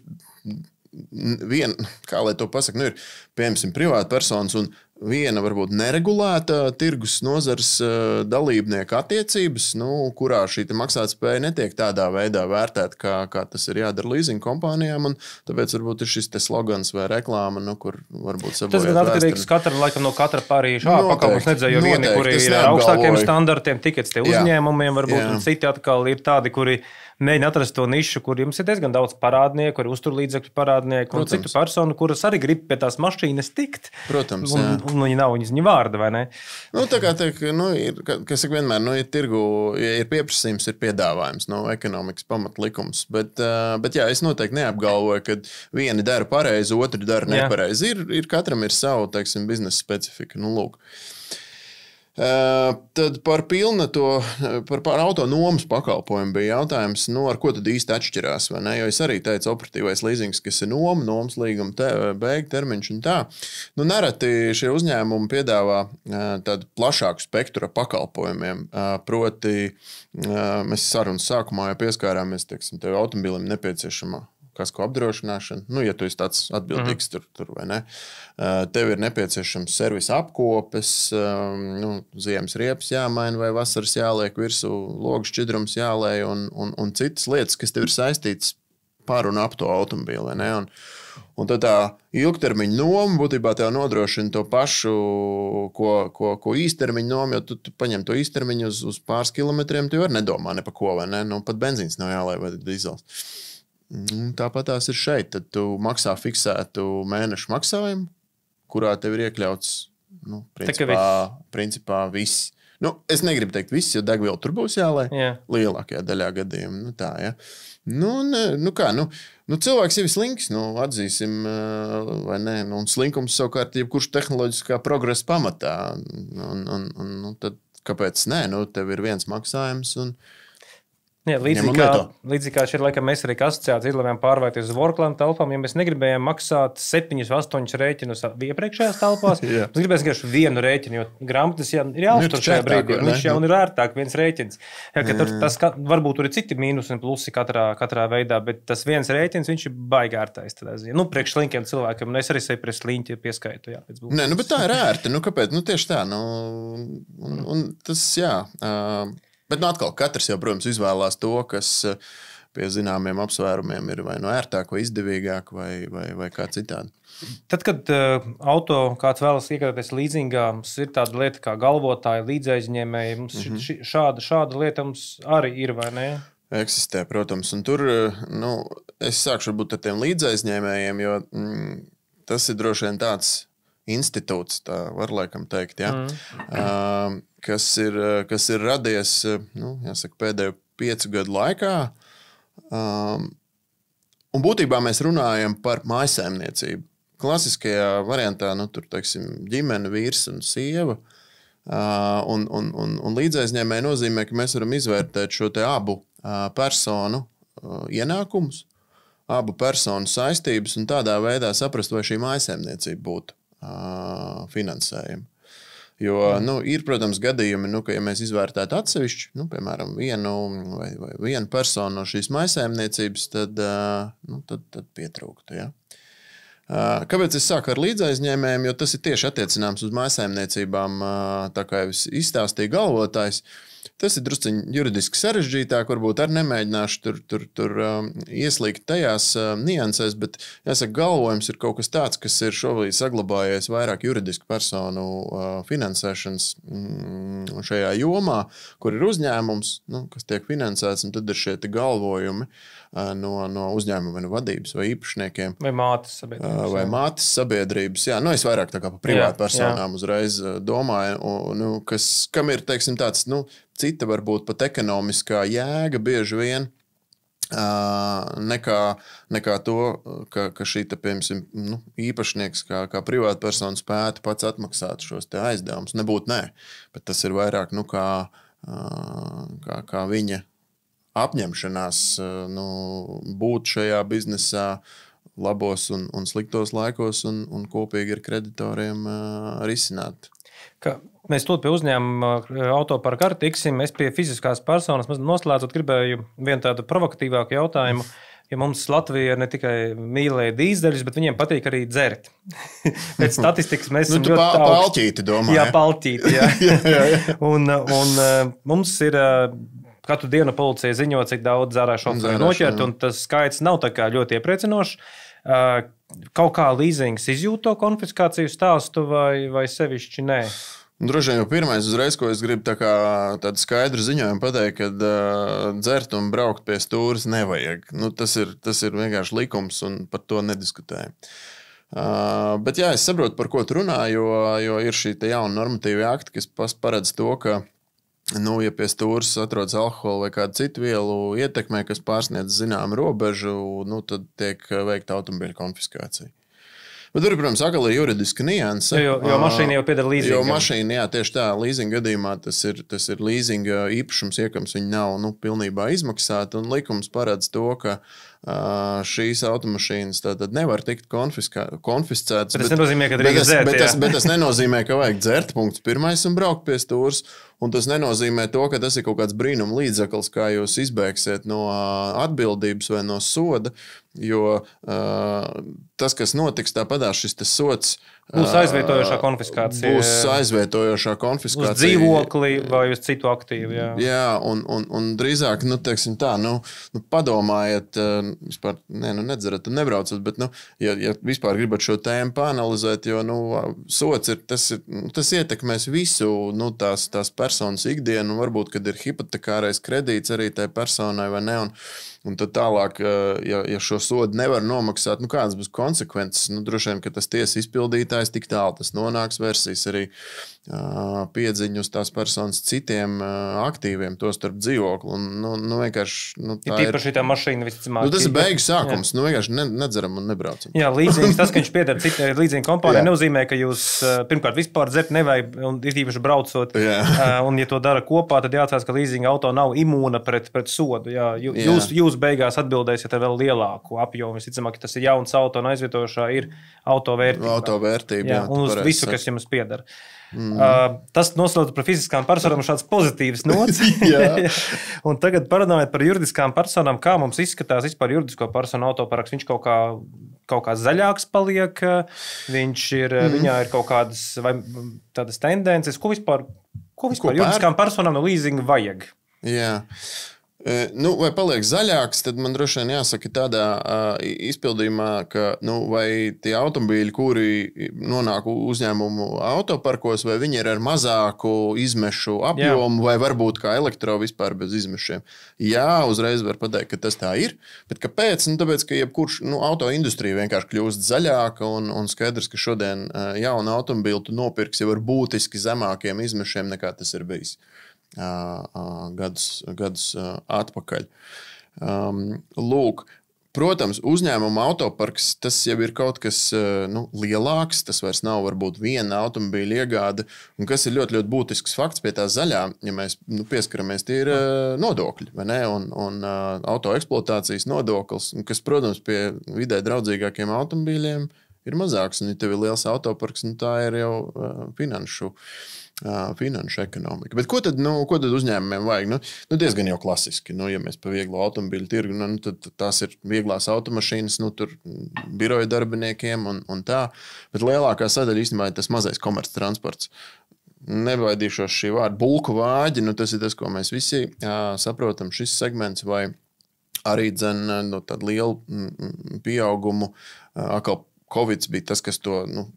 viena, kā lai to pasakā, nu, ir piemēram privāta personas un viena varbūt neregulēta tirgus nozars eh, dalībnieka attiecības, nu, kurā šī maksātspēja netiek tādā veidā vērtēta, kā, kā tas ir jādara leasing kompānijām. Tāpēc varbūt ir šis slogans vai reklāma, nu, kur varbūt tas ir atkarīgs katra, laikam, no katra pārīša. Ah, pakalpojums nedzēja, jo vieni, kuri ir ar augstākiem standartiem, tikets tie uzņēmumiem, varbūt, Jā. citi atkal ir tādi, kuri mēģina atrast to nišu, kur jums ir diezgan daudz parādnieku, ir uzturlīdzekļu parādnieku Protams. un citu personu, kuras arī grib pie tās mašīnas tikt. Protams, un, jā. un viņi nav viņas viņa vārda, vai ne? Nu, tā kā tiek, nu, ir, kas saka, vienmēr, nu, ir tirgu, ja ir pieprasījums, ir piedāvājums, no ekonomikas pamatlikums. Bet, bet jā, es noteikti neapgalvoju, ka vieni dara pareizi, otri dara nepareizi. Ir, ir katram ir savu, teiksim, biznesa specifika. Nu, lūk. Tad par pilnu to, par, par autonomas pakalpojumu bija jautājums, nu, ar ko tad īsti atšķirās. Jo es arī teicu, operatīvais līzings, kas ir noma, nomas līguma, te, beigu termiņš un tā. Nu, nereti šie uzņēmumi piedāvā tādu plašāku spektru pakalpojumiem. Proti, mēs sarunas sākumā jau pieskārāmies, teiksim, tev automobilim nepieciešama kasko apdrošināšana. Nu, ja tu esi tāds atbildīgs mm. tur, tur vai ne, tev ir nepieciešams servisa apkopes, nu, ziemas riepas jāmaina vai vasaras jāliek virsū, logs šķidrums jālēj un, un, un citas lietas, kas tev ir saistītas par un ap to automobīlu. Un, un tad tā ilgtermiņa noma būtībā tev nodrošina to pašu, ko, ko, ko īstermiņa noma, jo tu, tu paņem to īstermiņu uz, uz pāris kilometriem, tu jau nedomā ne par ko, vai ne? Nu, pat benzīns nav jālai vai dīzels. Mm, tāpat tās ir šeit. Tad tu maksā fiksētu mēnešu maksājumu, kurā tev ir iekļauts nu, principā, viss. principā viss. Nu, es negribu teikt, viss, jo degviela tur būs jālai. Jā. Lielākajā daļā gadījumā. Nu, tā, ja. nu, ne, nu kā, nu, nu, cilvēks jau ir slinks, nu, atzīsim, vai nē. Nu, un slinkums savukārt ir jebkurš tehnoloģiskā progresa pamatā. Un, un, un, nu, tad kāpēc nē? Nu, tev ir viens maksājums. Un, Jā, līdzīgi, kā, līdzīgi kā šeit, laikam, mēs arī kā asociācija izlēmām pārvērties uz Worklanda telpām, ja mēs negribējām maksāt 7, 8 rēķinus iepriekšējās telpās. mēs gribējām vienkārši vienu rēķinu, jo grāmatas jā, ir jāuztur šajā brīdī. Viņš jau ir ērtāk, viens rēķins. Jā, tur, tas varbūt tur ir citi mīnusi un plusi katrā, katrā veidā, bet tas viens rēķins, viņš ir baigārtais. Nu, priekš slinkiem cilvēkiem, un es arī sevi pret sliņķi pieskaitu. Jā, Nē, nu, bet tā ir ērti. Nu, kāpēc? Nu, tieši tā. Nu, un, un tas, jā. Uh, Bet nu, atkal, katrs jau, protams, izvēlās to, kas eh, pie zināmiem apsvērumiem ir vai no nu ērtāk, vai izdevīgāk, vai, vai, vai kā citādi. Tad, kad uh, auto kāds vēlas iegādāties līdzingā, mums ir tāda lieta kā galvotāja, līdzēņēmēji. Mums mm -hmm. šāda, šāda lieta mums arī ir, vai ne? Eksistē, protams, un tur eh, nu, es sākšu ar tiem līdzēņēmējiem, jo mm, tas ir droši vien tāds institūts, tā var laikam teikt, ja? mm. uh, kas, ir, kas ir radies nu, jāsaka, pēdējo piecu gadu laikā. Um, un būtībā mēs runājam par mājsaimniecību. Klasiskajā variantā, nu, tur teiksim, ģimene, vīrs un sieva. Uh, un, un, un, un līdzaizņēmēji nozīmē, ka mēs varam izvērtēt šo abu uh, personu uh, ienākumus, abu personu saistības un tādā veidā saprast, vai šī mājsaimniecība būtu finansējumu. Jo nu, ir, protams, gadījumi, nu, ka, ja mēs izvērtētu atsevišķi, nu, piemēram, vienu vai, vai vienu personu no šīs maisiņniecības, tad, nu, tad, tad pietrūktu. Ja? Kāpēc es sāku ar līdzaizņēmējiem? Jo tas ir tieši attiecināms uz mājsaimniecībām, tā kā jau izstāstīja galvotājs. Tas ir druskuļi juridiski sarežģītāk, varbūt arī nemēģināšu tur, tur, tur um, ieslīgt tajās um, niansēs, bet jāsaka, galvojums ir kaut kas tāds, kas ir šobrīd saglabājies vairāk juridisku personu uh, finansēšanas mm, šajā jomā, kur ir uzņēmums, nu, kas tiek finansēts, un tad ir šie galvojumi. Uh, no, no uzņēmuma no vadības vai īpašniekiem. Vai mātes sabiedrības. Vai mātes sabiedrības. Jā, nu es vairāk tā kā par privātpersonām uzreiz domāju, un, nu, kas, kam ir teiksim, tāds nu, cita varbūt pat ekonomiskā jēga bieži vien. Uh, nekā, nekā to, ka, ka šī te, piemēram, nu, īpašnieks, kā, kā privātpersona, spētu pats atmaksāt šos aizdevumus. Nebūtu nē, bet tas ir vairāk nu, kā, uh, kā, kā viņa apņemšanās uh, nu, būt šajā biznesā labos un, un sliktos laikos un, un kopīgi ar kreditoriem risināt. Ka Mēs to pie uzņēmuma eh, autoparka arī tiksim. Es pie fiziskās personas noslēdzot, gribēju vienu tādu provokatīvāku jautājumu. Ja mums Latvija ne tikai mīlēja dīzeļus, bet viņiem patīk arī dzert. Pēc statistikas mēs nu, esam ļoti tālu. Jā, paltīti. Jā. jā, jā, jā. un, un eh, mums ir eh, katru dienu policija ziņo, cik daudz dzērā šoferu noķert, un tas skaits nav ļoti iepriecinošs. Kaut kā līzings izjūt to konfiskāciju stāstu vai, vai sevišķi nē? Droši vien jau pirmais, uzreiz, ko es gribu tā kā, tādu skaidru ziņojumu pateikt, ka uh, dzert un braukt pie stūres nevajag. Nu, tas, ir, tas ir vienkārši likums, un par to nediskutējam. Uh, bet jā, es saprotu, par ko tu runā, jo, jo ir šī jauna normatīva akta, kas paredz to, ka, nu, ja pie stūres atrodas alkohola vai kāda cita vielu ietekmē, kas pārsniedz zināmu robežu, nu, tad tiek veikta automobīļa konfiskācija. Bet tur, protams, atkal ir juridiska nianse. Jo, jo mašīna jau pieder līdzīgi. Jo mašīna, jā, tieši tā, līzinga gadījumā tas ir, tas ir līzinga īpašums, iekams viņa nav nu, pilnībā izmaksāta. Un likums paredz to, ka šīs automašīnas nevar tikt konfiscētas. Bet tas bet, nenozīmē, ka bet, dzert, bet, tas, bet tas nenozīmē, ka vajag dzert punkts pirmais un braukt pie stūres. Un tas nenozīmē to, ka tas ir kaut kāds brīnum līdzeklis, kā jūs izbēgsiet no atbildības vai no soda. Jo uh, tas, kas notiks, tāpatās šis sots. Būs aizvietojošā konfiskācija. Būs aizvietojošā konfiskācija. Uz dzīvokli vai uz citu aktīvu. Jā, jā un, un, un drīzāk, nu, teiksim tā, nu, nu padomājiet, vispār, ne, nu, nedzerat un nebraucat, bet, nu, ja, ja vispār gribat šo tēmu panalizēt, jo, nu, sots ir, tas, ir, nu, tas ietekmēs visu, nu, tās, tās personas ikdienu, varbūt, kad ir hipotekārais kredīts arī tai personai vai ne. Un, Un tad tālāk, ja, ja šo sodu nevar nomaksāt, nu kādas būs konsekvences? Nu, droši vien, ka tas tiesas izpildītājs tik tālu tas nonāks versijas arī piedziņu uz tās personas citiem aktīviem, to starp dzīvokli. Un, nu, nu, nu, tā ir īpaši tā mašīna visticamāk. Nu, tas ir beigu sākums. Jā. Nu, vienkārši ne, nedzeram un nebraucam. Jā, līdzīgi tas, ka viņš pieder citai līdzīgai kompānijai, nenozīmē, ka jūs pirmkārt vispār dzert nevajag, un ir īpaši braucot. Jā. Un, ja to dara kopā, tad jāatcerās, ka līdzīga auto nav imūna pret, pret sodu. Jā, jūs, Jā. jūs beigās atbildēsiet ar vēl lielāku apjomu. Visticamāk, ka tas ir jauns auto un aizvietošā ir auto vērtība. Auto vērtība jā, jā, un uz visu, kas jums pieder. Mm. Uh, tas noslēdz par fiziskām personām šāds pozitīvs nots. un tagad parunājot par juridiskām personām, kā mums izskatās vispār juridisko personu autoparks. Viņš kaut kā, kaut kā zaļāks paliek, viņš ir, mm. viņā ir kaut kādas vai, tendences, ko vispār, ko vispār ko juridiskām personām no leasinga vajag. Jā. Nu, vai paliek zaļāks, tad man droši vien jāsaka tādā uh, izpildījumā, ka nu, vai tie automobīļi, kuri nonāk uzņēmumu autoparkos, vai viņi ir ar mazāku izmešu apjomu, Jā. vai varbūt kā elektro vispār bez izmešiem. Jā, uzreiz var pateikt, ka tas tā ir. Bet kāpēc? Nu, tāpēc, ka jebkurš nu, auto industrija vienkārši kļūst zaļāka un, un skaidrs, ka šodien uh, jaunu automobīlu tu nopirksi ar būtiski zemākiem izmešiem nekā tas ir bijis gadus, gadus atpakaļ. Um, lūk, Protams, uzņēmuma autoparks tas jau ir kaut kas nu, lielāks. Tas vairs nav varbūt viena automobīļa iegāde. Un kas ir ļoti, ļoti būtisks fakts pie tā zaļā, ja mēs nu, pieskaramies, tie ir nodokļi un, un auto eksploatācijas nodoklis, kas, protams, pie vidē draudzīgākiem automobīļiem ir mazāks. Un, ja tev ir liels autoparks, nu, tā ir jau finanšu. Uh, finanšu ekonomika. Bet ko tad, nu, ko tad uzņēmumiem vajag? Nu, nu, diezgan jau klasiski. Nu, ja mēs par vieglo automobīļu tirgu, nu, nu, tad tās ir vieglās automašīnas, nu, tur biroja darbiniekiem un, un tā. Bet lielākā sadaļa īstenībā ir tas mazais komerctransports. nebaidīšos šī vārda bulku vāģi. Nu, tas ir tas, ko mēs visi uh, saprotam. Šis segments vai arī dzen, no tādu lielu pieaugumu. Atkal Covid bija tas, kas to nu,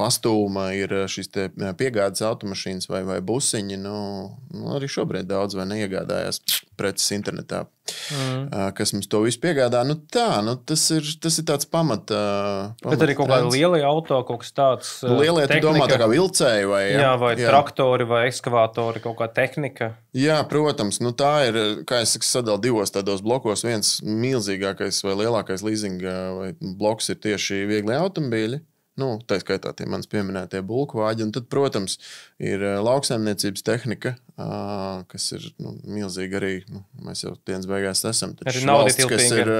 pastūma ir šīs piegādes automašīnas vai, vai busiņi. Nu, nu, arī šobrīd daudz vai neiegādājās preces internetā, mm. kas mums to visu piegādā. Nu, tā, nu, tas, ir, tas ir tāds pamata. pamata Bet arī kaut kāda liela auto, kaut kas tāds. Lielie, tu domā, tā kā vilcēji vai, jā, jā, vai jā. traktori vai ekskavātori, kaut kā tehnika. Jā, protams, nu, tā ir, kā es sadalīta divos tādos blokos. Viens milzīgākais vai lielākais leasinga bloks ir tieši viegli automobīļi. Nu, tā skaitā tie manas pieminētie bulkvāģi. Un tad, protams, ir lauksaimniecības tehnika, kas ir nu, milzīga arī. Nu, mēs jau dienas beigās esam. Tas ir valsts, kas, ir,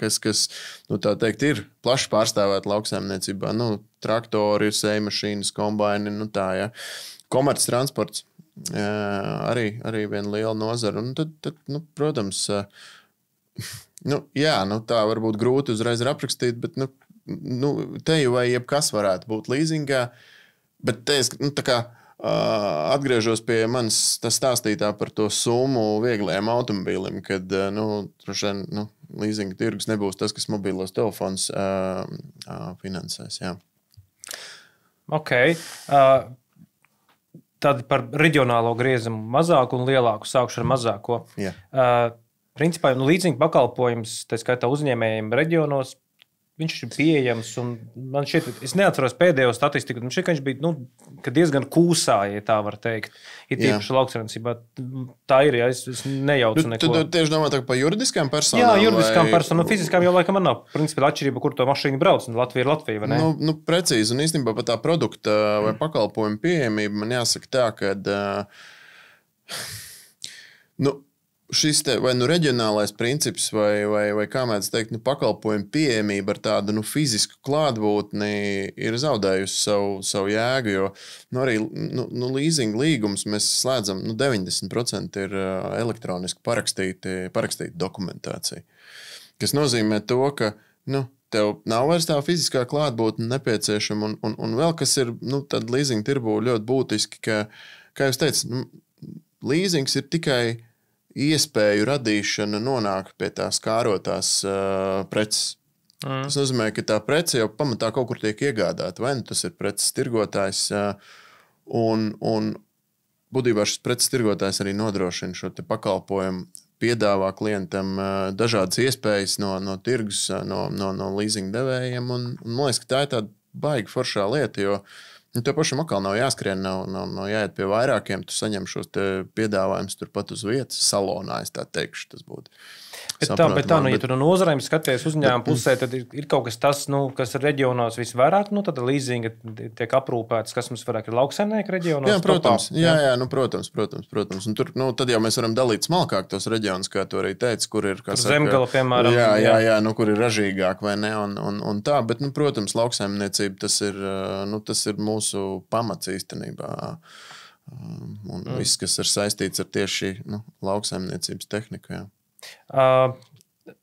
kas, kas nu, teikt, ir plaši pārstāvēta lauksaimniecībā. Nu, traktori, ir sēņu mašīnas, kombaini, nu, tā, ja. komerces transports. Arī, arī viena liela nozara. Un tad, tad nu, protams, nu, jā, nu, tā varbūt grūti uzreiz aprakstīt, bet nu, nu, te jau vai jebkas varētu būt līzingā. Bet te es nu, kā, uh, atgriežos pie manis stāstītā par to summu viegliem automobīlim, kad nu, vien, nu, leasinga tirgus nebūs tas, kas mobilos telefons uh, uh, finansēs. Jā. Ok. Uh, tad par reģionālo griezumu mazāku un lielāku. Sākšu ar mazāko. Yeah. Uh, principā nu, līdzīga pakalpojums, tā skaitā uzņēmējiem reģionos, Viņš ir pieejams. Man šķiet, es neatceros pēdējo statistiku, bet šķiet, viņš bija nu, diezgan kūsā, ja tā var teikt. Ir tīpaši lauksaimniecībā. Tā ir, ja es, es nejaucu nu, neko. Tu tieši domā par juridiskām personām? Jā, juridiskām vai... personām. Nu, fiziskām jau laikam nav. Principā atšķirība, kur to mašīnu brauc. Latvija ir Latvija. Nu, nu, precīzi. Un īstenībā par tā produkta vai pakalpojumu pieejamību man jāsaka tā, ka. Uh, nu, šis te, vai nu reģionālais princips, vai, vai, vai kā mēs teiktu, nu, pakalpojumu pieejamība ar tādu nu, fizisku klātbūtni ir zaudējusi savu, savu jēgu. Jo nu, arī nu, nu, leasing līgums mēs slēdzam, nu, 90% ir elektroniski parakstīti, parakstīta dokumentācija. Tas nozīmē to, ka nu, tev nav vairs tā fiziskā klātbūtne nepieciešama, un, un, un vēl kas ir nu, leasing tirbu ļoti būtiski, ka, kā jau teicu, nu, leasings ir tikai iespēju radīšana nonāk pie tās kārotās uh, preces. Mm. Tas nozīmē, ka tā prece jau pamatā kaut kur tiek iegādāta. Vai nu tas ir preces tirgotājs, uh, un, un būtībā šis preces tirgotājs arī nodrošina šo pakalpojumu, piedāvā klientam uh, dažādas iespējas no, no tirgus, no, no, no leasing devējiem. Un, un, man liekas, ka tā ir tāda baigta foršā lieta. Jo, uh, Nu, tev pašam atkal nav jāskrien, nav, nav, nav jāiet pie vairākiem. Tu saņem šos piedāvājumus turpat uz vietas, salonā. Es tā teikšu, tas būtu. Bet tā, bet tā, nu, ja tu no nozarēm skaties uzņēmuma mm. pusē, tad ir, ir kaut kas tāds, nu, kas reģionos visvairāk, nu, tad līzinga tiek aprūpēts, kas mums vairāk ir lauksaimnieku reģionos. Jā, protams, topā, jā, jā, nu, protams, protams, protams. Un tur, nu, tad jau mēs varam dalīt smalkāk tos reģionus, kā tu arī teici, kur ir. Zemgala, piemēram. Jā, jā, jā, nu, kur ir ražīgāk vai ne, un, un, un tā, bet, nu, protams, lauksaimniecība tas ir, nu, tas ir mūsu pamats īstenībā. Un mm. viss, kas ir saistīts ar tieši nu, lauksaimniecības tehniku. Jā. Uh,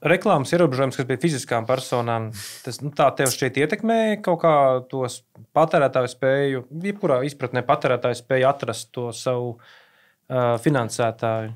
reklāmas ierobežojums, kas bija fiziskām personām, tas nu, tā tev šķiet ietekmēja kaut kā tos patērētāju spēju, jebkurā izpratnē patērētāju spēju atrast to savu uh, finansētāju.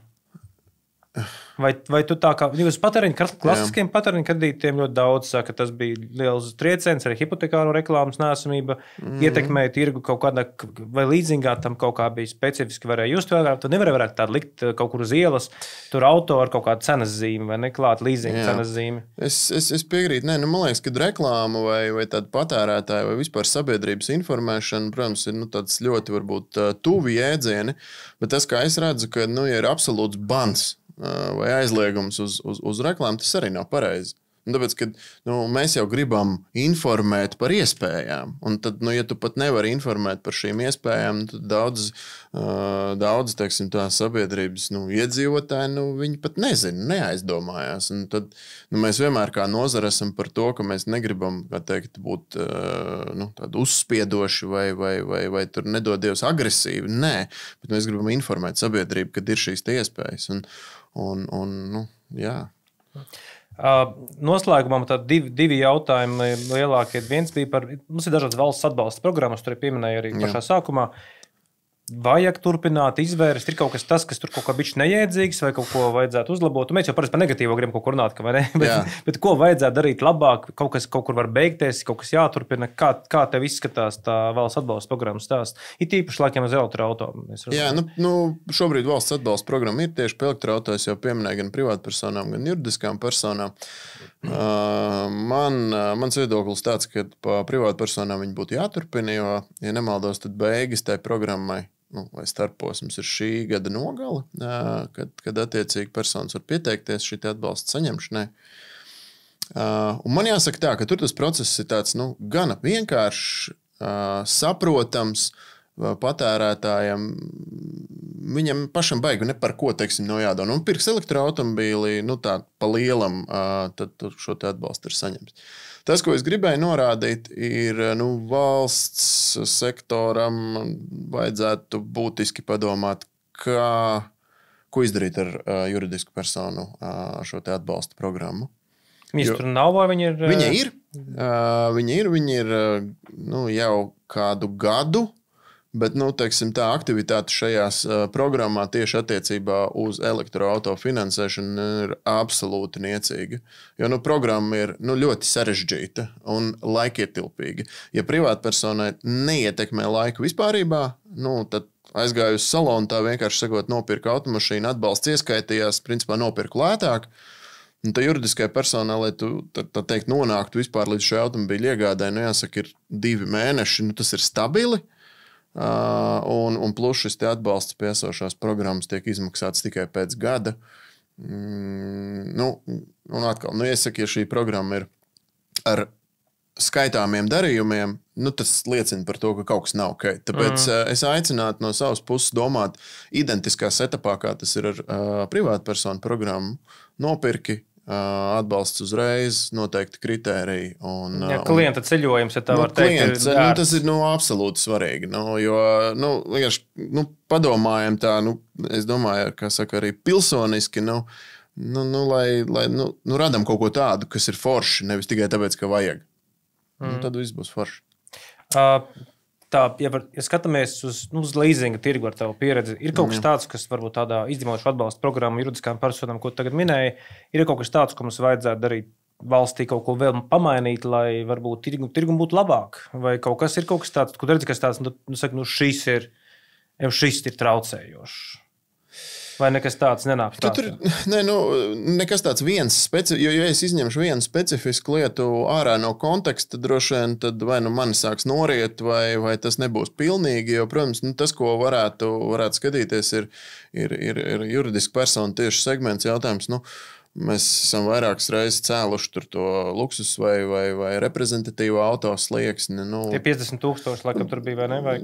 Vai, vai tu tā kā jūs patēriņa, klasiskiem patēriņa kredītiem ļoti daudz saka, ka tas bija liels trieciens, arī hipotekāro reklāmas nesamība mm. ietekmēja tirgu kaut kādā, vai līdzingā tam kaut kā bija specifiski varēja just vairāk. Tu nevari varētu tādu likt kaut kur uz ielas, tur auto ar kaut kādu cenas zīmi vai neklāt līzinga cenas zīmi. Es, es, es piekrītu, nē, nu, man liekas, ka reklāma vai, vai tāda patērētāja vai vispār sabiedrības informēšana, protams, ir nu, tāds ļoti varbūt tuvi jēdzieni, bet tas, kā es redzu, ka nu, ja ir absolūts bans vai aizliegums uz, uz, uz reklāmu, tas arī nav pareizi. Un tāpēc, kad nu, mēs jau gribam informēt par iespējām, un tad, nu, ja tu pat nevari informēt par šīm iespējām, tad daudz, uh, daudz teiksim, sabiedrības nu, iedzīvotāji nu, pat nezina, neaizdomājās. Un tad nu, mēs vienmēr kā nozare esam par to, ka mēs negribam teikt, būt uh, nu, uzspiedoši vai, vai, vai, vai nedodies agresīvi. Nē, bet mēs gribam informēt sabiedrību, kad ir šīs iespējas. Un, un, un, nu, jā. Uh, noslēgumā man divi, divi jautājumi lielākie. Viens bija par, mums ir dažādas valsts atbalsta programmas, tur pieminēja arī pašā Jā. sākumā. Vajag turpināt, izvērst. Ir kaut kas tāds, kas tur kaut kā bijis neiedzīgs, vai kaut ko vajadzētu uzlabot. Mēs jau parasti par negatīvo gribam kaut ko runāt, vai ne? Bet, Jā. bet ko vajadzētu darīt labāk? Kaut kas kaut kur var beigties, kaut kas jāturpina. Kā, kā tev izskatās tā valsts atbalsta programmas stāsts? It īpaši laikam uz elektroautorātu. Jā, nu, nu, šobrīd valsts atbalsta programma ir tieši par elektroautorātu. jau pieminēju gan privātpersonām, gan juridiskām personām. Uh, man, mans viedoklis tāds, ka privātpersonām viņi būtu jāturpina, jo, ja nemaldos, tad beigas tai programmai nu, vai starposms ir šī gada nogale, kad, kad attiecīgi personas var pieteikties šī atbalsta saņemšanai. Un man jāsaka, tā, ka tur tas process ir tāds nu, gana vienkāršs, saprotams. Patērētājiem viņam pašam baigi ne par ko teiksim, nav jādomā. Nu, pirks elektroautobīli, nu tā pa lielam, tad šo atbalstu ir saņemts. Tas, ko es gribēju norādīt, ir nu, valsts sektoram vajadzētu būtiski padomāt, kā, ko izdarīt ar uh, juridisku personu uh, šo atbalsta programmu. Viņas jo, tur nav, vai viņi ir? Viņa ir. Uh, viņa ir, viņa ir uh, nu, jau kādu gadu Bet nu, teiksim, tā aktivitāte šajās uh, programmā tieši attiecībā uz elektroautorātu finansēšanu ir absolūti niecīga. Jo nu, programma ir nu, ļoti sarežģīta un laikietilpīga. Ja privātpersonai neietekmē laiku vispār, nu, tad aizgāju uz salonu, tā vienkārši sakot, nopirku automašīnu, atbalsts ieskaitījās, principā nopirku lētāk. Un tā juridiskajai personai, lai tu tā, tā teikt, nonāktu vispār līdz šai automobīļa iegādai, nu, jāsaka, ir divi mēneši. Nu, tas ir stabili. Uh, un, un plus šis atbalsts pie esošās programmas tiek izmaksāts tikai pēc gada. Mm, nu, un atkal, nu, iesaka, ja šī programma ir ar skaitāmiem darījumiem, nu, tas liecina par to, ka kaut kas nav ok. Tāpēc mm. es aicinātu no savas puses domāt identiskā setupā, kā tas ir ar uh, privātpersonu programmu. Nopirki, atbalsts uzreiz, noteikti kriteriji. Un, ja, klienta ceļojums, ja tā nu, var teikt, klients, ir nu, tas ir nu, absolūti svarīgi. Nu, jo, nu, vienkārši nu, padomājam tā, nu, es domāju, ka saka, arī pilsoniski. Nu, Nu, nu, lai lai nu, nu, radām kaut ko tādu, kas ir forši, nevis tikai tāpēc, ka vajag. Nu, mm. Nu, tad viss būs forši. Uh, tā, ja, var, ja skatāmies uz, nu, uz leasinga tirgu ar tavu pieredzi, ir kaut kas tāds, kas varbūt tādā izdzīvošu atbalsta programmu juridiskām personām, ko tagad minēji, ir kaut kas tāds, ko mums vajadzētu darīt valstī kaut ko vēl pamainīt, lai varbūt tirgu, tirgu būtu labāk? Vai kaut kas ir kaut kas tāds, ko redzi, kas tāds, nu, nu, saka, nu šis ir, šis ir traucējošs? Vai nekas tāds nenāk? Tu tur ne, nu, nekas tāds viens, speci... jo, ja es izņemšu vienu specifisku lietu ārā no konteksta, droši vien tad vai nu man sāks noriet, vai, vai tas nebūs pilnīgi. Jo, protams, nu, tas, ko varētu, varētu skatīties, ir, ir, ir, ir juridiski personu tieši segments jautājums. Nu, uh, Mēs esam vairākas reizes cēluši to luksus vai, vai, vai reprezentatīvo auto slieksni. Nu, Tie 50 tūkstoši, laikam, tur bija vai ne? Vai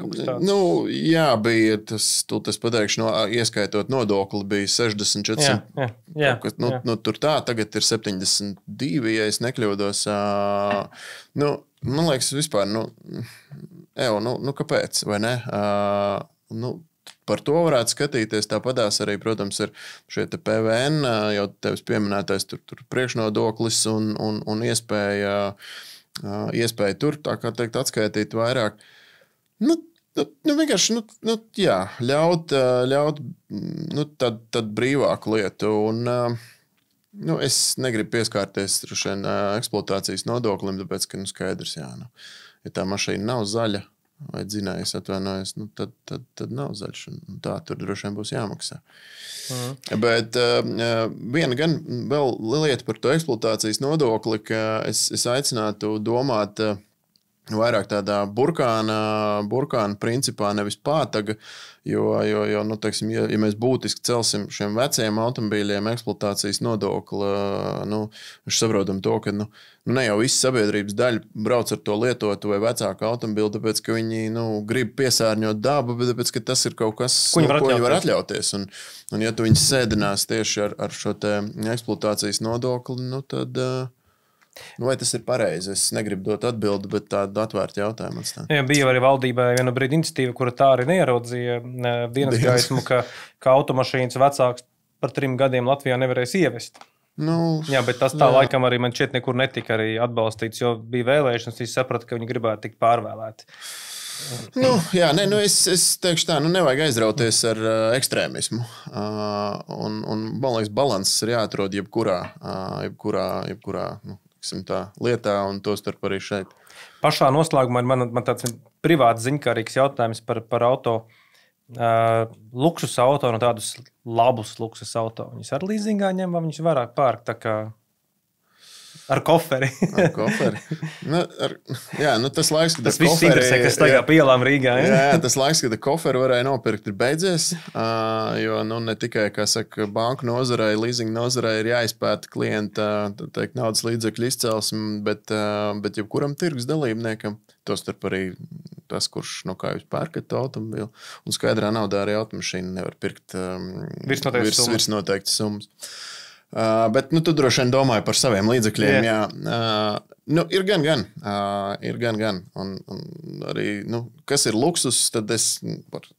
nu, jā, bija tas, tu, tas pateikšu, no, ieskaitot nodokli, bija 60, 400. Jā, jā, jā, kas, nu, jā. Nu, tur tā, tagad ir 72, ja es nekļūdos. Uh, nu, man liekas, vispār, nu, evo, nu, nu kāpēc? Vai ne? Uh, nu, par to varētu skatīties. Tāpatās arī, protams, ir šie PVN, jau tevis pieminētais tur, tur priekšnodoklis un, un, un iespēja, iespēja tur, teikt, atskaitīt vairāk. Nu, Nu, nu, vienkārši nu, nu, jā, ļaut, ļaut nu, tad, tad brīvāku lietu. Un, nu, es negribu pieskarties eksploatācijas nodoklim, tāpēc, ka nu, skaidrs, jā, nu, ja tā mašīna nav zaļa, vai dzinējs atvainojas, nu, tad, tad, tad nav zaļš. Tā tur droši vien būs jāmaksā. Mm. Bet uh, viena gan vēl lieta par to eksploatācijas nodokli, ka es, es aicinātu domāt. Uh, vairāk tādā burkāna, burkāna principā, nevis pātaga. Jo, jo, jo nu, teiksim, ja, ja mēs būtiski celsim šiem veciem automobīļiem eksploatācijas nodokli, nu, mēs saprotam to, ka nu, nu, ne jau visa sabiedrības daļa brauc ar to lietotu vai vecāku automobīlu, tāpēc ka viņi nu, grib piesārņot dabu, bet tāpēc, tas ir kaut kas, ko, nu, ko viņi var atļauties. Un, un ja tu viņus sēdinās tieši ar, ar šo eksploatācijas nodokli, nu, tad. Uh, Nu, vai tas ir pareizi? Es negribu dot atbildi, bet tādu atvērtu jautājumu atstāt. Jā, bija arī valdībai viena brīdi iniciatīva, kura tā arī neieraudzīja dienas gaismu, ka, ka automašīnas vecāks par trim gadiem Latvijā nevarēs ievest. Nu, jā, bet tas tā jā. laikam arī man šķiet nekur netika arī atbalstīts, jo bija vēlēšanas, visi saprata, ka viņi gribētu tikt pārvēlēti. Nu, jā, nē, nu es, es teikšu tā, nu nevajag aizrauties ar uh, ekstrēmismu. Uh, un, un, man liekas, balanss ir jāatrod jebkurā, uh, jebkurā, jebkurā nu, tā, lietā, un to starp arī šeit. Pašā noslēgumā man, man tāds privāts ziņkārīgs jautājums par, par auto. Uh, luksus auto, no tādus labus luksus auto. Viņus ar līzingā ņem, vai viņus vairāk pērk Ar koferi. ar koferi. Nu, ar, jā, nu, tas laiks, kad tas viss koferi, interesē, kas tagad pie ielām Rīgā. Jā, jā, tas laiks, kad koferi varēja nopirkt, ir beidzies. Uh, jo nu, ne tikai saka, banku nozarei, leasing nozarei ir jāizpēta klienta teikt, naudas līdzekļu izcelsme, bet, uh, bet jebkuram tirgus dalībniekam, tostarp arī tas, kurš no kā jūs pērkat automobili, un skaidrā naudā arī automašīnu nevar pirkt um, virs noteiktas summas. Uh, bet nu, tu droši vien domāji par saviem līdzekļiem. Jā. Jā. Uh, nu, ir gan, gan. Uh, ir gan, gan. Un, un arī, nu, kas ir luksus, tad es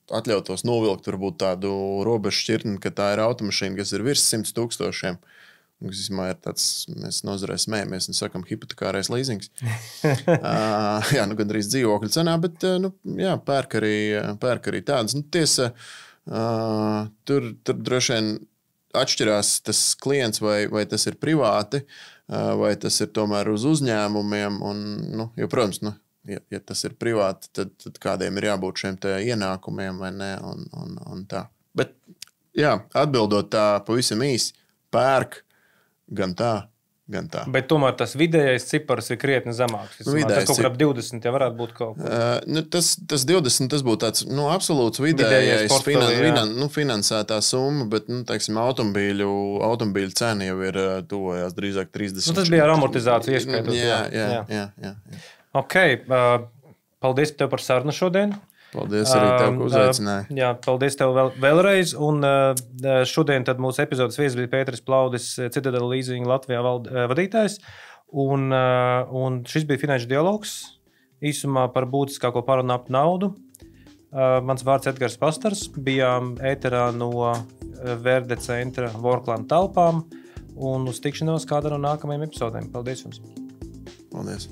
atļautos novilkt tādu robežu šķirtni, ka tā ir automašīna, kas ir virs 100 tūkstošiem. Tas ir tāds, mēs nozarē smējamies un sakām, hipotekārais līzings. uh, jā, nu, gandrīz dzīvokļu cenā, bet uh, nu, jā, pērk, arī, pērk arī tādas. Nu, tiesa, uh, tur, tur droši vien atšķirās tas klients, vai, vai tas ir privāti, vai tas ir tomēr uz uzņēmumiem. Un, nu, jo, protams, nu, ja, ja tas ir privāti, tad, tad kādiem ir jābūt šiem ienākumiem vai nē. Un, un, un tā. Bet, jā, atbildot tā pavisam īsi, pērk gan tā, gan tā. Bet tomēr tas vidējais cipars ir krietni zemāks. Nu, tas kaut kādā 20 jau varētu būt kaut kas. Uh, nu, tas, tas 20 tas būtu tāds nu, absolūts vidējais, vidējais finan, finan, nu, finansētā summa, bet nu, teiksim, automobīļu, automobīļu cena jau ir uh, tuvojās drīzāk 30. Nu, tas bija ar amortizāciju ieskaitot. Jā, jā, jā. jā, jā, jā. Ok, uh, paldies tev par sarunu šodien. Paldies arī tev, ka uzaicināji. Uh, jā, paldies tev vēl, vēlreiz. Un uh, šodien mūsu epizodes viesis bija Pēters Plaudis, Citadela Leasing Latvijā vald, uh, vadītājs. Un, uh, un šis bija finanšu dialogs. Īsumā par būtiskāko parunu ap naudu. Uh, mans vārds ir Edgars Pastars. Bijām ēterā no Verde centra Vorklāna telpām. Un uz tikšanos kādā no nākamajiem epizodēm. Paldies jums! Paldies!